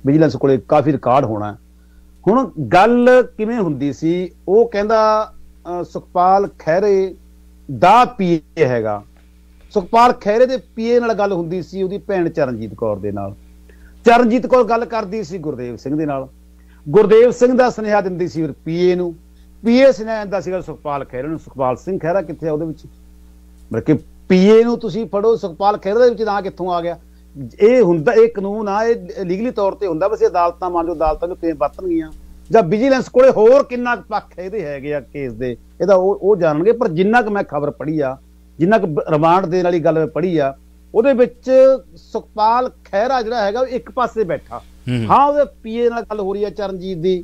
C: ਵਿਜੀਲੈਂਸ ਕੋਲੇ ਕਾਫੀ ਰਿਕਾਰਡ ਹੋਣਾ ਹੈ। ਹੁਣ ਗੱਲ ਕਿਵੇਂ ਹੁੰਦੀ ਸੀ? ਉਹ ਕਹਿੰਦਾ ਸੁਖਪਾਲ ਖਹਿਰੇ ਦਾ ਪੀਏ ਹੈਗਾ। ਸੁਖਪਾਲ ਖਹਿਰੇ ਦੇ ਪੀਏ ਨਾਲ ਗੱਲ ਹੁੰਦੀ ਸੀ ਉਹਦੀ ਭੈਣ ਚਰਨਜੀਤ ਕੌਰ ਦੇ ਨਾਲ। ਚਰਨਜੀਤ ਕੌਰ ਗੱਲ ਕਰਦੀ ਸੀ ਗੁਰਦੇਵ ਸਿੰਘ ਦੇ ਨਾਲ। ਗੁਰਦੇਵ ਸਿੰਘ ਦਾ ਸੁਨੇਹਾ ਦਿੰਦੀ ਸੀ ਫਿਰ ਪੀਏ ਨੂੰ। ਪੀਏ ਸੁਨੇਹਾ ਦਿੰਦਾ ਸੀਗਾ ਸੁਖਪਾਲ ਖਹਿਰੇ ਨੂੰ। ਸੁਖਪਾਲ ਸਿੰਘ ਖਹਿਰਾ ਕਿੱਥੇ ਆ ਉਹਦੇ ਵਿੱਚ? ਬਲਕਿ ਪੀਏ ਨੂੰ ਤੁਸੀਂ ਫੜੋ, ਸੁਖਪਾਲ ਖਹਿਰਾ ਦੇ ਵਿੱਚ ਨਾਂ ਕਿੱਥੋਂ ਆ ਗਿਆ? ਇਹ ਹੁੰਦਾ ਇਹ ਕਾਨੂੰਨ ਆ ਇਹ ਲੀਗਲੀ ਤੌਰ ਤੇ ਹੁੰਦਾ ਬਸ ਇਹ ਅਦਾਲਤਾਂ ਮੰਨ ਲਓ ਅਦਾਲਤਾਂ ਨੂੰ ਕਿਵੇਂ ਵਰਤਣਗੀਆਂ ਜਾਂ ਵਿਜੀਲੈਂਸ ਕੋਲੇ ਹੋਰ ਕਿੰਨਾ ਪੱਖ ਇਹਦੇ ਹੈਗੇ ਆ ਕੇਸ ਦੇ ਇਹਦਾ ਉਹ ਉਹ ਜਾਣਨਗੇ ਪਰ ਜਿੰਨਾ ਕੁ ਮੈਂ ਖਬਰ ਪੜ੍ਹੀ ਆ ਜਿੰਨਾ ਕੁ ਰਿਮਾਂਡ ਦੇਣ ਵਾਲੀ ਗੱਲ ਮੈਂ ਪੜ੍ਹੀ ਆ ਉਹਦੇ ਵਿੱਚ ਸੁਖਪਾਲ ਖਹਿਰਾ ਜਿਹੜਾ ਹੈਗਾ ਉਹ ਇੱਕ ਪਾਸੇ ਬੈਠਾ
A: ਹੂੰ।
C: ਉਹਦੇ ਪੀਏ ਨਾਲ ਗੱਲ ਹੋ ਰਹੀ ਆ ਚਰਨਜੀਤ ਦੀ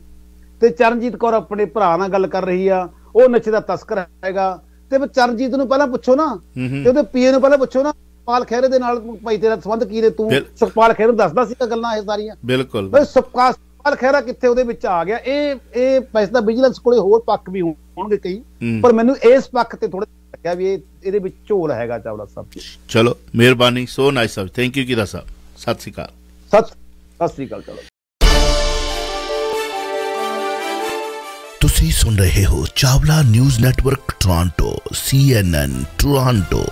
C: ਤੇ ਚਰਨਜੀਤ ਕੌਰ ਆਪਣੇ ਭਰਾ ਨਾਲ ਗੱਲ ਕਰ ਰਹੀ ਆ ਉਹ ਨਸ਼ੇ ਦਾ ਤਸਕਰ ਹੈਗਾ ਤੇ ਚਰਨਜੀਤ ਨੂੰ ਪਹਿਲਾਂ ਪੁੱਛੋ ਨਾ। ਤੇ ਉਹਦੇ ਪੀਏ ਨੂੰ ਪਹਿਲਾਂ ਪੁੱਛੋ ਨਾ ਸੁਖਪਾਲ ਖਹਿਰੇ ਦੇ ਨਾਲ ਭਾਈ ਤੇਰਾ ਸੰਬੰਧ ਕੀ ਨੇ? ਤੂੰ ਸੁਖਪਾਲ ਖਹਿਰੇ ਨੂੰ ਦੱਸਦਾ ਸੀ ਗੱਲਾਂ ਇਹ ਸਾਰੀਆਂ।
A: ਬਿਲਕੁਲ।
C: ਬਈ ਸੁਖਪਾਲ ਸੁਖਪਾਲ ਖਹਿਰਾ ਕਿੱਥੇ ਉਹਦੇ ਵਿੱਚ ਆ ਗਿਆ? ਇਹ ਇਹ ਪੈਸਾ ਵਿਜੀਲੈਂਸ ਕੋਲੇ ਹੋਰ ਪੱਖ ਵੀ ਹੋਣਗੇ ਕਈ। ਪਰ ਮੈਨੂੰ ਇਸ ਪੱਖ ਤੇ ਥੋੜਾ ਲੱਗਿਆ ਵੀ ਇਹ ਇਹਦੇ ਵਿੱਚ ਝੋਲ ਹੈਗਾ ਚਾਵਲਾ ਸਾਹਿਬ
A: ਚਲੋ ਮਿਹਰਬਾਨੀ ਸੋ ਨਾਈਸ ਸਾਹਿਬ ਥੈਂਕ ਯੂ ਕਿਦਾ ਸਾਹਿਬ? ਸਤਿ ਸ਼੍ਰੀ ਅਕਾਲ।
C: ਸਤਿ ਸਤਿ ਸ੍ਰੀ ਅਕਾਲ ਚਲੋ।
H: ਤੁਸੀਂ ਸੁਣ ਰਹੇ ਹੋ Chawla news network Toronto CNN Toronto.